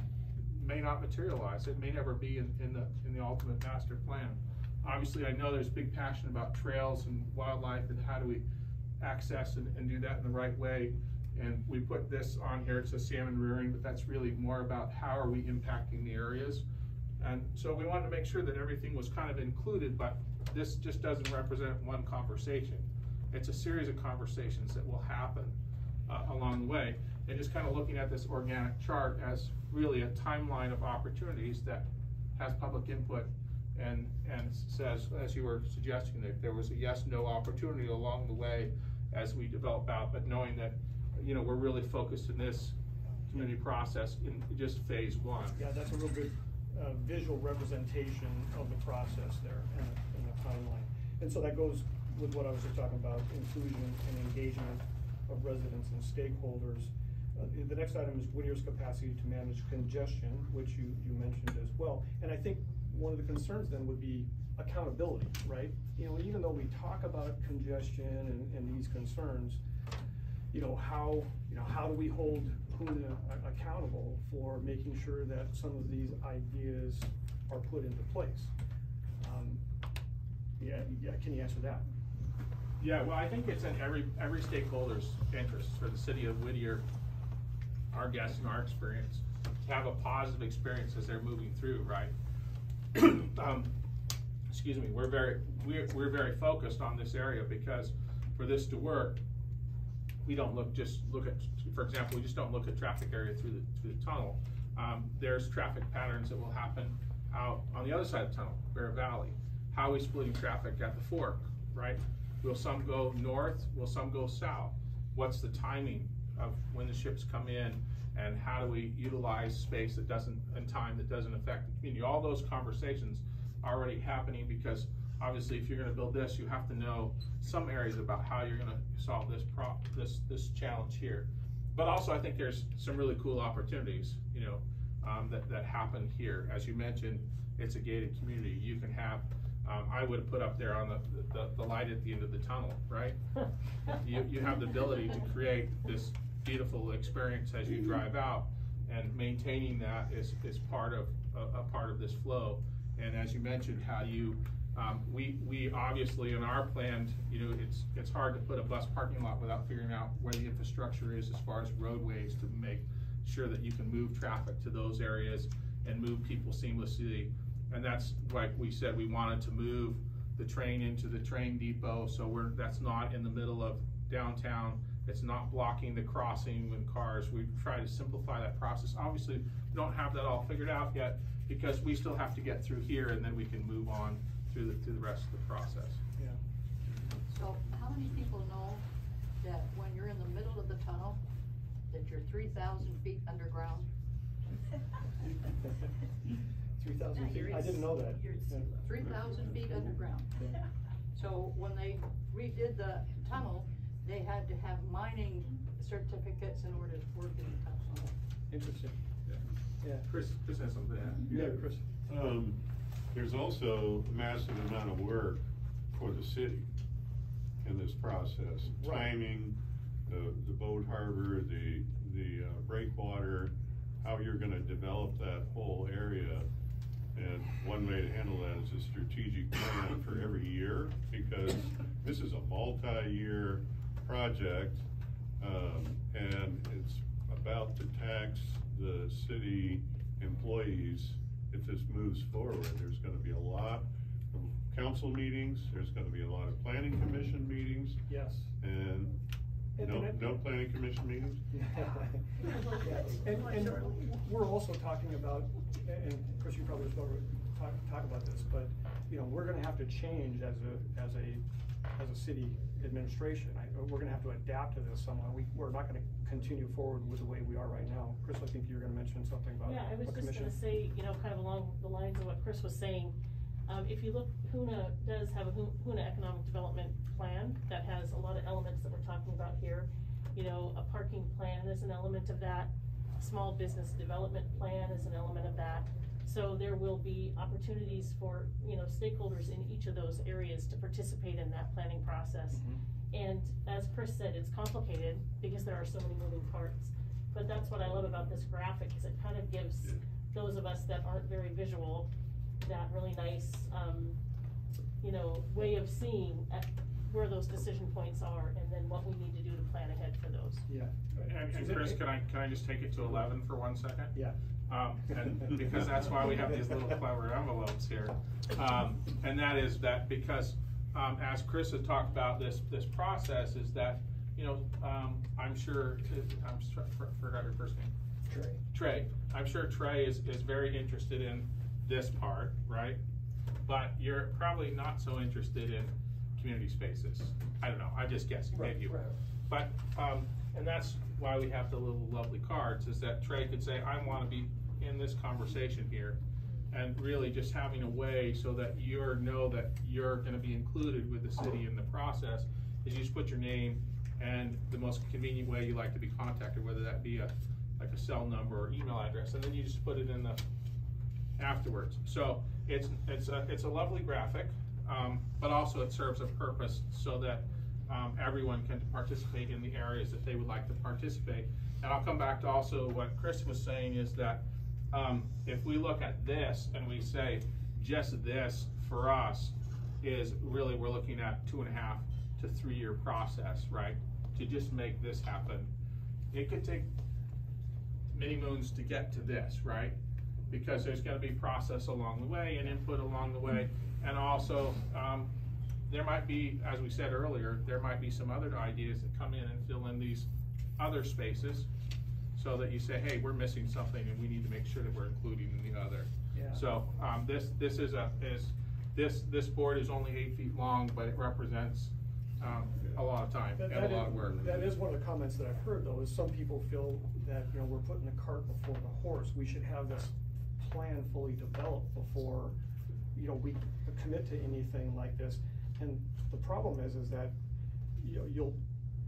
may not materialize. It may never be in, in the, in the ultimate master plan. Obviously, I know there's big passion about trails and wildlife and how do we access and, and do that in the right way. And we put this on here, it says salmon rearing, but that's really more about how are we impacting the areas. And so we wanted to make sure that everything was kind of included, but this just doesn't represent one conversation. It's a series of conversations that will happen uh, along the way. And just kind of looking at this organic chart as really a timeline of opportunities that has public input and, and says, as you were suggesting, that there was a yes, no opportunity along the way as we develop out, but knowing that, you know, we're really focused in this community process in just phase one. Yeah, that's a real good, uh, visual representation of the process there and, and the timeline. And so that goes with what I was just talking about, inclusion and engagement of residents and stakeholders. Uh, the next item is Whittier's capacity to manage congestion, which you, you mentioned as well. And I think one of the concerns then would be accountability, right? You know, even though we talk about congestion and, and these concerns, you know, how, you know, how do we hold accountable for making sure that some of these ideas are put into place? Um, Yeah, yeah, can you answer that? Yeah, well, I think it's in every, every stakeholder's interest for the city of Whittier, our guests and our experience, to have a positive experience as they're moving through, right? Um, Excuse me, we're very, we're, we're very focused on this area because for this to work, we don't look, just look at, for example, we just don't look at traffic area through the, through the tunnel. Um, there's traffic patterns that will happen out on the other side of the tunnel, Bear Valley. How are we splitting traffic at the fork, right? Will some go north? Will some go south? What's the timing of when the ships come in? And how do we utilize space that doesn't, and time that doesn't affect the community? All those conversations are already happening because obviously if you're gonna build this, you have to know some areas about how you're gonna solve this prop, this, this challenge here. But also I think there's some really cool opportunities, you know, um, that, that happen here. As you mentioned, it's a gated community. You can have, um, I would put up there on the, the, the light at the end of the tunnel, right? You, you have the ability to create this beautiful experience as you drive out and maintaining that is, is part of, a, a part of this flow. And as you mentioned, how you Um, we, we obviously in our plan, you know, it's, it's hard to put a bus parking lot without figuring out where the infrastructure is as far as roadways to make sure that you can move traffic to those areas and move people seamlessly. And that's like we said, we wanted to move the train into the train depot, so we're, that's not in the middle of downtown. It's not blocking the crossing with cars. We've tried to simplify that process. Obviously, we don't have that all figured out yet because we still have to get through here and then we can move on through the, through the rest of the process. Yeah. So how many people know that when you're in the middle of the tunnel, that you're three thousand feet underground? Three thousand feet, I didn't know that. Yeah. Three thousand feet underground. Yeah. So when they redid the tunnel, they had to have mining certificates in order to work in the tunnel. Interesting. Yeah. Chris, Chris has something to add. Yeah, Chris. Um, there's also a massive amount of work for the city in this process. Right. Timing, the, the boat harbor, the, the uh, breakwater, how you're gonna develop that whole area. And one way to handle that is a strategic plan for every year, because this is a multi-year project. Um, and it's about to tax the city employees if this moves forward. There's gonna be a lot of council meetings, there's gonna be a lot of planning commission meetings, Yes. and And- no, and no planning commission meetings? And, and we're also talking about, and Chris, you probably talk, talk about this, but, you know, we're gonna have to change as a, as a, as a city administration. I, we're gonna have to adapt to this somehow. We, we're not gonna continue forward with the way we are right now. Chris, I think you're gonna mention something about Yeah, I was just commission. gonna say, you know, kind of along the lines of what Chris was saying. Um, if you look, Hoonah does have a Hu- Hoonah Economic Development Plan that has a lot of elements that we're talking about here. You know, a parking plan is an element of that, small business development plan is an element of that. So there will be opportunities for, you know, stakeholders in each of those areas to participate in that planning process. And as Chris said, it's complicated because there are so many moving parts. But that's what I love about this graphic, is it kind of gives those of us that aren't very visual, that really nice, um, you know, way of seeing at where those decision points are and then what we need to do to plan ahead for those. Yeah. And, and Chris, can I, can I just take it to eleven for one second? Yeah. Um, and because that's why we have these little clever envelopes here. Um, and that is that because, um, as Chris had talked about this, this process is that, you know, um, I'm sure, I'm, forgot your first name. Trey. Trey, I'm sure Trey is, is very interested in this part, right? But you're probably not so interested in community spaces. I don't know, I'm just guessing, maybe you. Right, But, um, and that's why we have the little lovely cards, is that Trey could say, I wanna be in this conversation here. And really just having a way so that you're, know that you're gonna be included with the city in the process, is you just put your name and the most convenient way you like to be contacted, whether that be a, like a cell number or email address, and then you just put it in the, afterwards. So it's, it's a, it's a lovely graphic, um, but also it serves a purpose so that, um, everyone can participate in the areas that they would like to participate. And I'll come back to also what Chris was saying is that, um, if we look at this and we say, just this for us is really, we're looking at two and a half to three-year process, right? To just make this happen. It could take many moons to get to this, right? Because there's gonna be process along the way and input along the way. And also, um, there might be, as we said earlier, there might be some other ideas that come in and fill in these other spaces. So that you say, hey, we're missing something and we need to make sure that we're including in the other. Yeah. So, um, this, this is a, is, this, this board is only eight feet long, but it represents, um, a lot of time That- and a lot is- of work. That is one of the comments that I've heard though, is some people feel that, you know, we're putting the cart before the horse. We should have this plan fully developed before, you know, we commit to anything like this. And the problem is, is that, you know, you'll,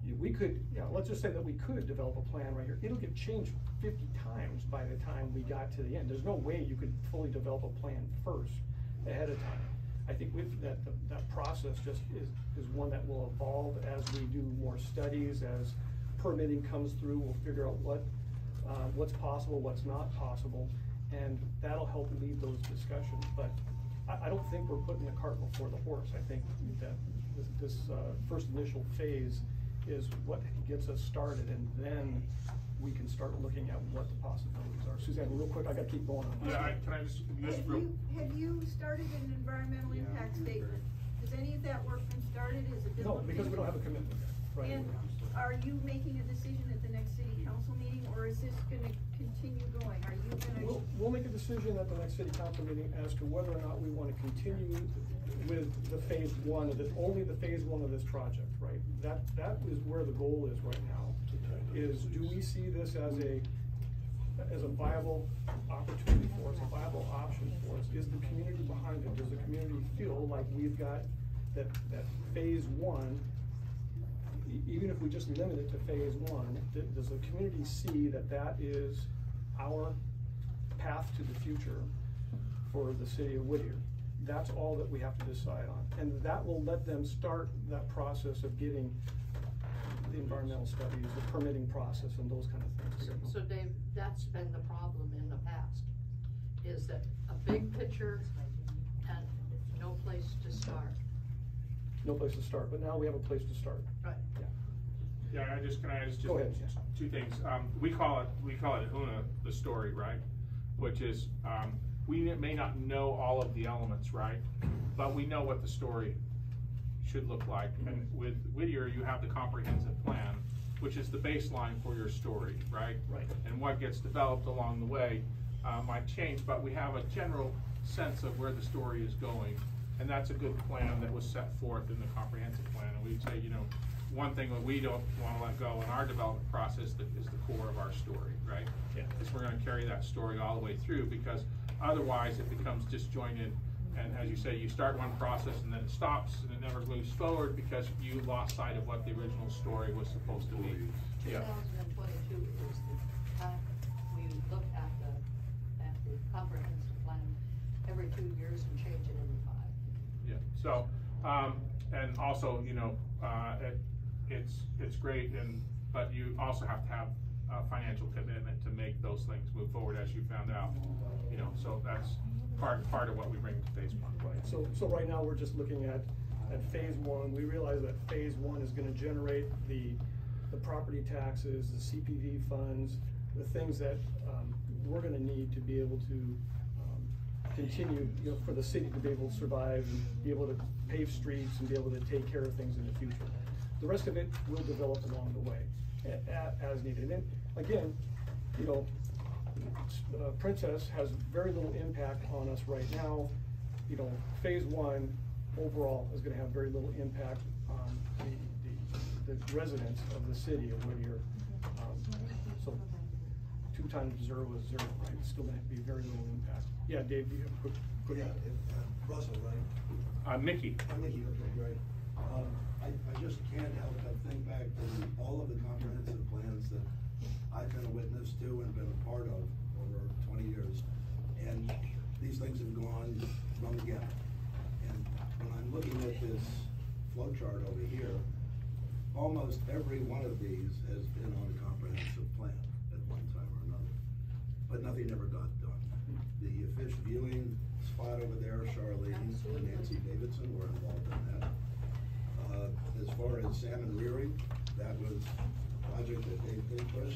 you- we could, know, let's just say that we could develop a plan right here. It'll get changed fifty times by the time we got to the end. There's no way you could fully develop a plan first, ahead of time. I think with that, that process just is, is one that will evolve as we do more studies, as permitting comes through, we'll figure out what, uh, what's possible, what's not possible, and that'll help lead those discussions, but I, I don't think we're putting the cart before the horse. I think that this, this, uh, first initial phase is what gets us started, and then we can start looking at what the possibilities are. Suzanne, real quick, I gotta keep going on this. Yeah, I, can I just, just Have real, you, have you started an environmental impact statement? Has any of that work been started? Is it been No, looked because we don't have a commitment yet, right? And are you making a decision at the next city council meeting, or is this gonna continue going? Are you gonna? We'll, we'll make a decision at the next city council meeting as to whether or not we wanna continue with the phase one, of the, only the phase one of this project, right? That, that is where the goal is right now, is do we see this as a, as a viable opportunity for us, a viable option for us? Is the community behind it? Does the community feel like we've got that, that phase one even if we just limit it to phase one, does the community see that that is our path to the future for the city of Whittier? That's all that we have to decide on, and that will let them start that process of getting the environmental studies, the permitting process, and those kind of things. So Dave, that's been the problem in the past, is that a big picture and no place to start. No place to start, but now we have a place to start. Right. yeah, Yeah, I just, can I just, Go ahead. just two things. Um, we call it, we call it Una, the story, right? Which is, um, we may not know all of the elements, right? But we know what the story should look like. And with Whittier, you have the comprehensive plan, which is the baseline for your story, right? Right. And what gets developed along the way, uh, might change, but we have a general sense of where the story is going. And that's a good plan that was set forth in the comprehensive plan. And we'd say, you know, one thing that we don't wanna let go in our development process that is the core of our story, right? Yeah. Is we're gonna carry that story all the way through, because otherwise it becomes disjointed. And as you say, you start one process and then it stops and it never moves forward because you lost sight of what the original story was supposed to be. 2022 Yeah. thousand and twenty-two is the time we look at the, at the comprehensive plan every two years and change it every five. Yeah, so, um, and also, you know, uh, it, it's, it's great and, but you also have to have a financial commitment to make those things move forward as you found out. You know, so that's part, part of what we bring to phase one. Right, so, so right now, we're just looking at, at phase one, we realize that phase one is gonna generate the, the property taxes, the CPV funds, the things that, um, we're gonna need to be able to, continue, you know, for the city to be able to survive and be able to pave streets and be able to take care of things in the future. The rest of it will develop along the way, as needed, and again, you know, uh, Princess has very little impact on us right now. You know, phase one overall is gonna have very little impact on the, the, the residents of the city of Whittier. Um, So, two times zero is zero, right, it's still gonna be very little impact. Yeah, Dave, you have a quick, quick? Yeah, if, uh, Russell, right? Uh, Mickey, I'm Mickey, okay, great. Um, I, I just can't help but think back to all of the comprehensive plans that I've been a witness to and been a part of over twenty years. And these things have gone, the gamut. And when I'm looking at this flow chart over here, almost every one of these has been on a comprehensive plan at one time or another. But nothing ever got done. The fish viewing spot over there, Charlene and Nancy Davidson were involved in that. Uh, as far as salmon rearing, that was a project that Dave Pinpush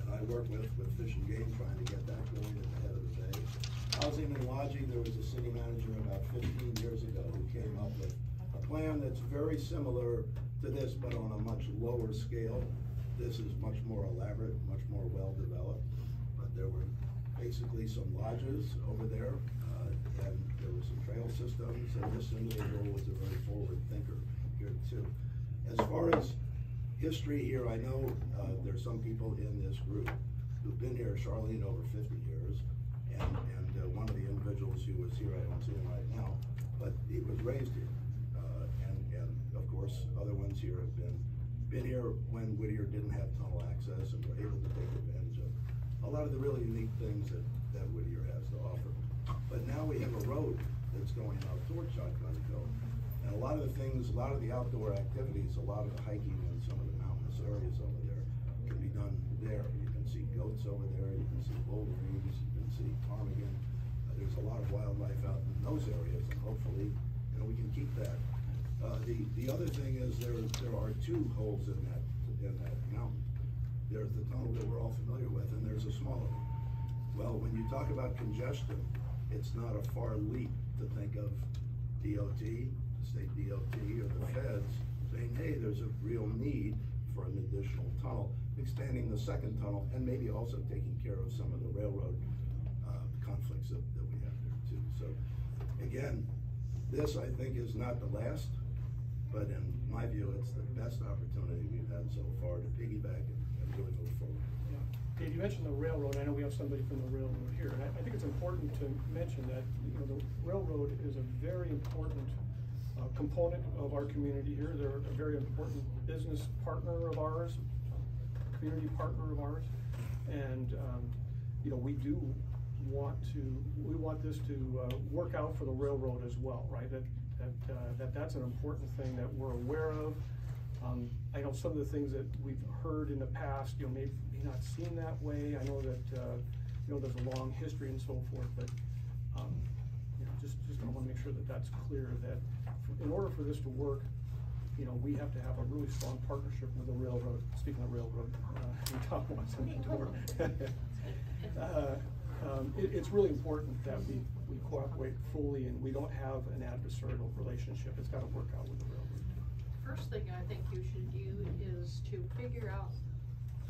and I worked with, with Fish and Game, trying to get that going at the head of the bay. Housing and lodging, there was a city manager about fifteen years ago who came up with a plan that's very similar to this, but on a much lower scale. This is much more elaborate, much more well-developed, but there were basically some lodges over there, uh, and there were some trail systems, and this individual was a very forward thinker here too. As far as history here, I know, uh, there's some people in this group who've been here, Charlene, over fifty years. And, and, uh, one of the individuals who was here, I don't see him right now, but he was raised here. Uh, and, and of course, other ones here have been, been here when Whittier didn't have tunnel access and were able to take advantage of a lot of the really unique things that, that Whittier has to offer. But now we have a road that's going out towards Shotgun Hill. And a lot of the things, a lot of the outdoor activities, a lot of the hiking in some of the mountainous areas over there can be done there. You can see goats over there, you can see bull rings, you can see ptarmigan. Uh, there's a lot of wildlife out in those areas, and hopefully, you know, we can keep that. Uh, the, the other thing is there, there are two holes in that, in that mountain. There's the tunnel that we're all familiar with, and there's a smaller one. Well, when you talk about congestion, it's not a far leap to think of DOT, the state DOT, or the feds saying, hey, there's a real need for an additional tunnel, expanding the second tunnel, and maybe also taking care of some of the railroad, uh, conflicts that, that we have there too. So, again, this, I think, is not the last, but in my view, it's the best opportunity we've had so far to piggyback and, and really move forward. Yeah. Dave, you mentioned the railroad, I know we have somebody from the railroad here, and I, I think it's important to mention that, you know, the railroad is a very important uh, component of our community here, they're a very important business partner of ours, community partner of ours, and, um, you know, we do want to, we want this to, uh, work out for the railroad as well, right? That, that, uh, that that's an important thing that we're aware of. Um, I know some of the things that we've heard in the past, you know, may, may not seem that way. I know that, uh, you know, there's a long history and so forth, but, um, you know, just, just I wanna make sure that that's clear, that in order for this to work, you know, we have to have a really strong partnership with the railroad. Speaking of railroad, uh, Tom wants something to work. Uh, um, it, it's really important that we, we cooperate fully and we don't have an adversarial relationship. It's gotta work out with the railroad. First thing I think you should do is to figure out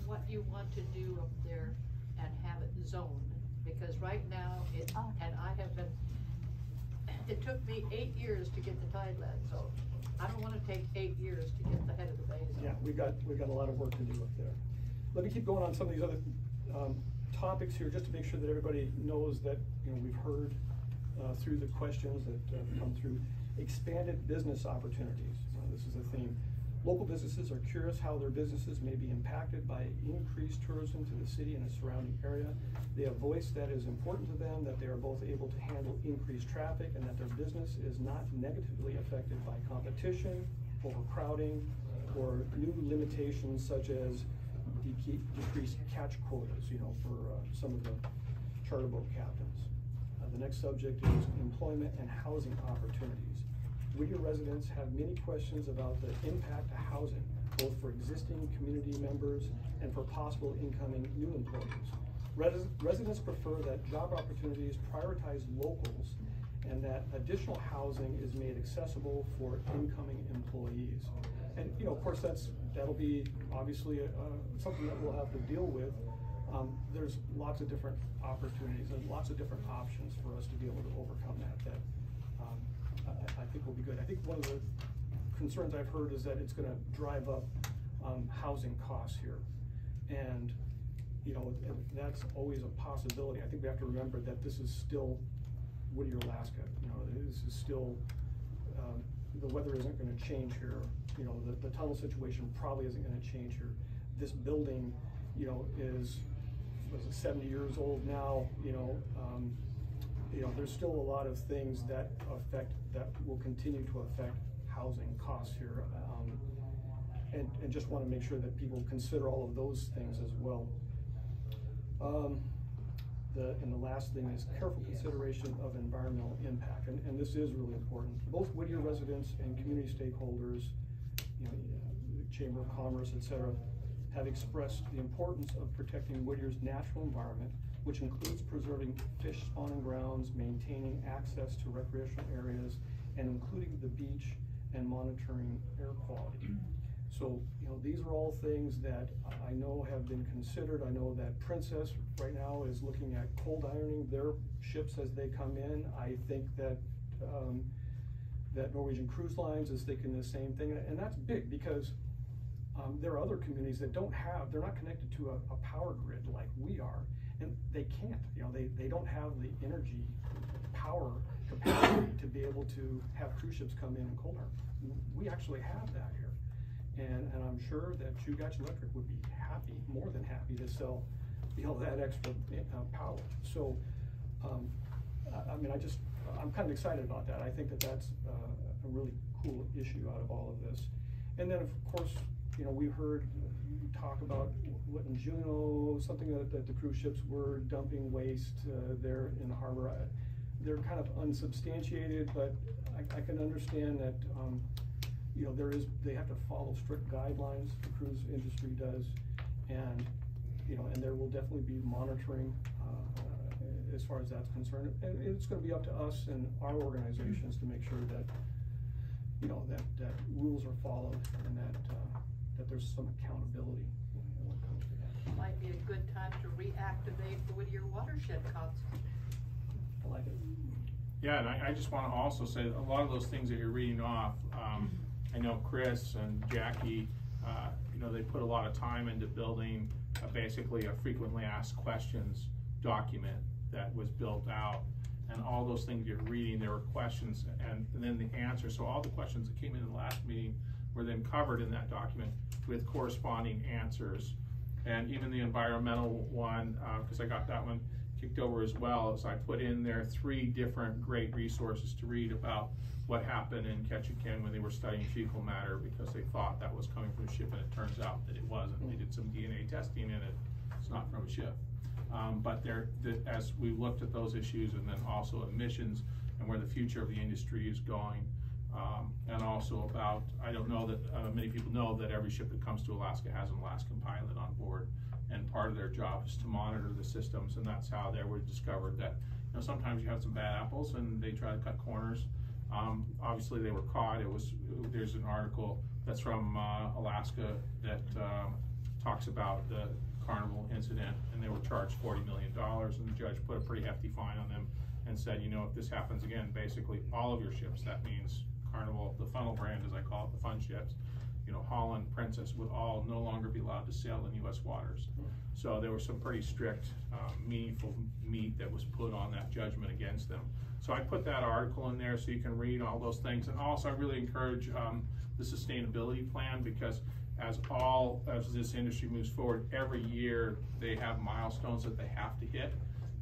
what you want to do up there and have it zoned. Because right now, it, and I have been, it took me eight years to get the Tideland zoned. I don't wanna take eight years to get the head of the bay zoned. Yeah, we've got, we've got a lot of work to do up there. Let me keep going on some of these other, um, topics here, just to make sure that everybody knows that, you know, we've heard, uh, through the questions that uh, come through. Expanded business opportunities, this is a theme. Local businesses are curious how their businesses may be impacted by increased tourism to the city and the surrounding area. They have voiced that is important to them, that they are both able to handle increased traffic and that their business is not negatively affected by competition, overcrowding, or new limitations such as deque- decreased catch quotas, you know, for, uh, some of the charter boat captains. Uh, the next subject is employment and housing opportunities. Whittier residents have many questions about the impact of housing, both for existing community members and for possible incoming new employees. Res- residents prefer that job opportunities prioritize locals and that additional housing is made accessible for incoming employees. And, you know, of course, that's, that'll be obviously, uh, something that we'll have to deal with. Um, there's lots of different opportunities and lots of different options for us to be able to overcome that, that, I, think will be good. I think one of the concerns I've heard is that it's gonna drive up, um, housing costs here. And, you know, that's always a possibility. I think we have to remember that this is still Whittier, Alaska, you know, this is still, um, the weather isn't gonna change here. You know, the, the tunnel situation probably isn't gonna change here. This building, you know, is, was it seventy years old now, you know, um, you know, there's still a lot of things that affect, that will continue to affect housing costs here. Um, and, and just wanna make sure that people consider all of those things as well. Um, the, and the last thing is careful consideration of environmental impact, and, and this is really important. Both Whittier residents and community stakeholders, you know, Chamber of Commerce, et cetera, have expressed the importance of protecting Whittier's natural environment, which includes preserving fish spawning grounds, maintaining access to recreational areas, and including the beach and monitoring air quality. So, you know, these are all things that I- know have been considered. I know that Princess right now is looking at cold ironing their ships as they come in. I think that, um, that Norwegian Cruise Lines is thinking the same thing, and that's big because, um, there are other communities that don't have, they're not connected to a, a power grid like we are, and they can't, you know, they, they don't have the energy, power capacity to be able to have cruise ships come in and cold iron. We actually have that here. And, and I'm sure that Chugach Electric would be happy, more than happy to sell, you know, that extra, uh, power. So, um, I, I mean, I just, I'm kind of excited about that. I think that that's, uh, a really cool issue out of all of this. And then, of course, you know, we heard talk about what in Juneau, something that, that the cruise ships were dumping waste, uh, there in the harbor. I- they're kind of unsubstantiated, but I, I can understand that, um, you know, there is, they have to follow strict guidelines, the cruise industry does. And, you know, and there will definitely be monitoring, uh, as far as that's concerned. And it's gonna be up to us and our organizations to make sure that, you know, that, that rules are followed and that, uh, that there's some accountability when it comes to that. Might be a good time to reactivate the Whittier Watershed Council. I like it. Yeah, and I, I just wanna also say, that a lot of those things that you're reading off, um, I know Chris and Jackie, uh, you know, they put a lot of time into building uh, basically a frequently asked questions document that was built out. And all those things you're reading, there were questions and, and then the answers, so all the questions that came in the last meeting were then covered in that document with corresponding answers. And even the environmental one, uh, cause I got that one kicked over as well, as I put in there three different great resources to read about what happened in Ketchikan when they were studying fecal matter because they thought that was coming from a ship and it turns out that it wasn't. They did some DNA testing and it, it's not from a ship. Um, but there, the, as we looked at those issues and then also emissions and where the future of the industry is going, um, and also about, I don't know that, uh, many people know that every ship that comes to Alaska has an Alaskan pilot on board. And part of their job is to monitor the systems, and that's how they were discovered that, you know, sometimes you have some bad apples and they try to cut corners. Um, obviously they were caught, it was, there's an article that's from, uh, Alaska that, um, talks about the carnival incident, and they were charged forty million dollars, and the judge put a pretty hefty fine on them and said, you know, if this happens again, basically all of your ships, that means Carnival, the funnel brand, as I call it, the fun ships, you know, Holland, Princess would all no longer be allowed to sail in US waters. So there was some pretty strict, um, meaningful meat that was put on that judgment against them. So I put that article in there so you can read all those things, and also I really encourage, um, the sustainability plan, because as all, as this industry moves forward, every year they have milestones that they have to hit.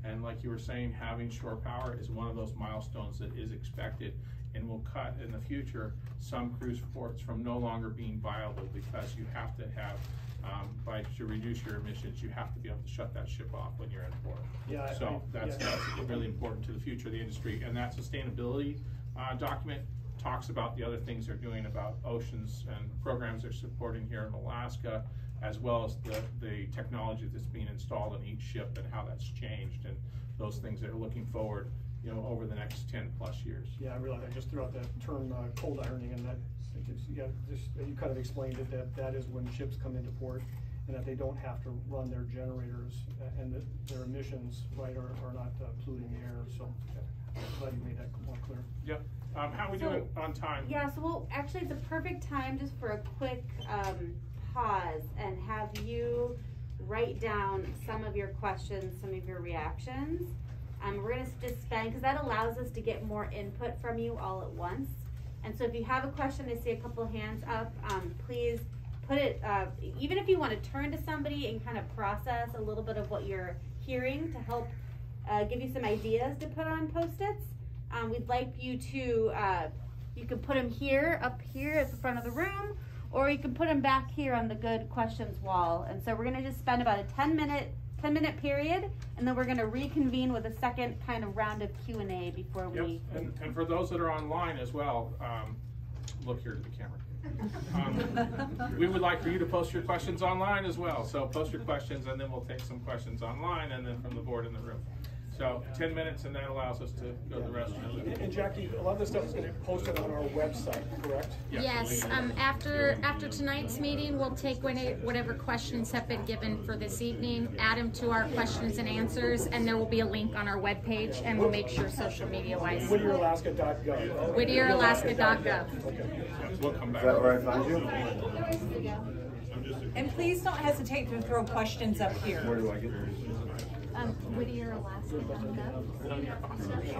And like you were saying, having shore power is one of those milestones that is expected and will cut in the future some cruise ports from no longer being viable because you have to have, um, by, to reduce your emissions, you have to be able to shut that ship off when you're in port. Yeah, I- So I- that's, yeah. that's really important to the future of the industry. And that sustainability, uh, document talks about the other things they're doing about oceans and programs they're supporting here in Alaska, as well as the, the technology that's being installed in each ship and how that's changed and those things that are looking forward, you know, over the next ten plus years. Yeah, I realize I just threw out that term, uh, cold ironing, and that, it gives, yeah, just, you kind of explained it, that that is when ships come into port, and that they don't have to run their generators, uh, and that their emissions, right, are, are not uh, polluting the air, so, yeah, glad you made that more clear. Yep, um, how we So- doing on time? Yeah, so we'll, actually, it's a perfect time just for a quick, um, pause and have you write down some of your questions, some of your reactions. Um, we're gonna just spend, cause that allows us to get more input from you all at once. And so if you have a question, I see a couple hands up, um, please put it, uh, even if you wanna turn to somebody and kind of process a little bit of what you're hearing to help, uh, give you some ideas to put on post-its. Um, we'd like you to, uh, you can put them here, up here at the front of the room, or you can put them back here on the good questions wall. And so we're gonna just spend about a ten minute, ten minute period, and then we're gonna reconvene with a second kind of round of Q and A before Yep, we. and, and for those that are online as well, um, look here to the camera. Um, We would like for you to post your questions online as well, so post your questions and then we'll take some questions online and then from the board in the room. So ten minutes and that allows us to go to the rest of And the. and Jackie, a lot of this stuff is gonna be posted on our website, correct? Yes, um, after, after tonight's meeting, we'll take when- whatever questions have been given for this evening, add them to our questions and answers, and there will be a link on our webpage, and we'll make sure social media wise. WhittieraLaska.gov. WhittieraLaska.gov. We'll come back. Is that where I find you? And please don't hesitate to throw questions up here. Where do I get yours? Um, WhittieraLaska.gov.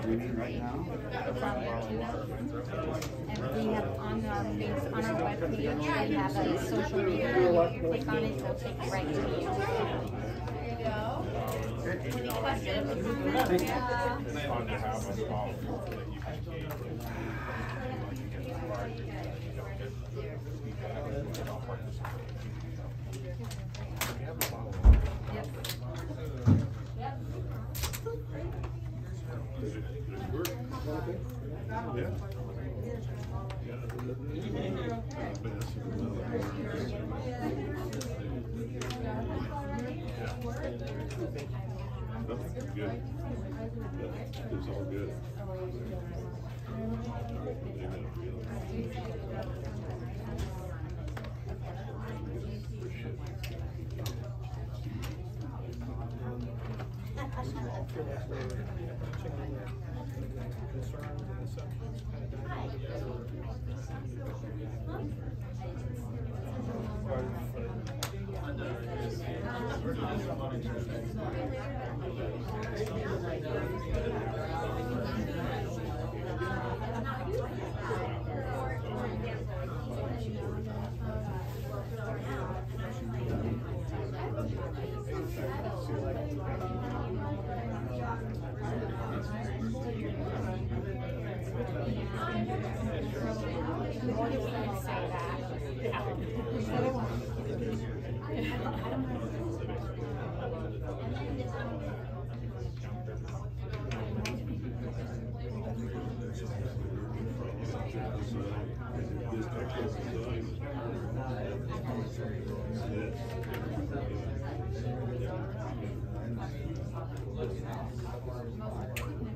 Streaming right now? And we have on our face, on our webpage, we have a social media, you can click on it, it'll take you right to you. Any questions? It's fun to have us all so that you can engage. We're It's all good. Thank you.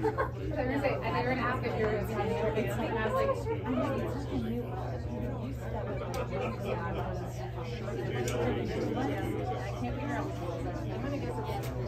I was say, I never gonna ask if have your big I was like, mm, I'm. I can't figure out. Gonna guess it's.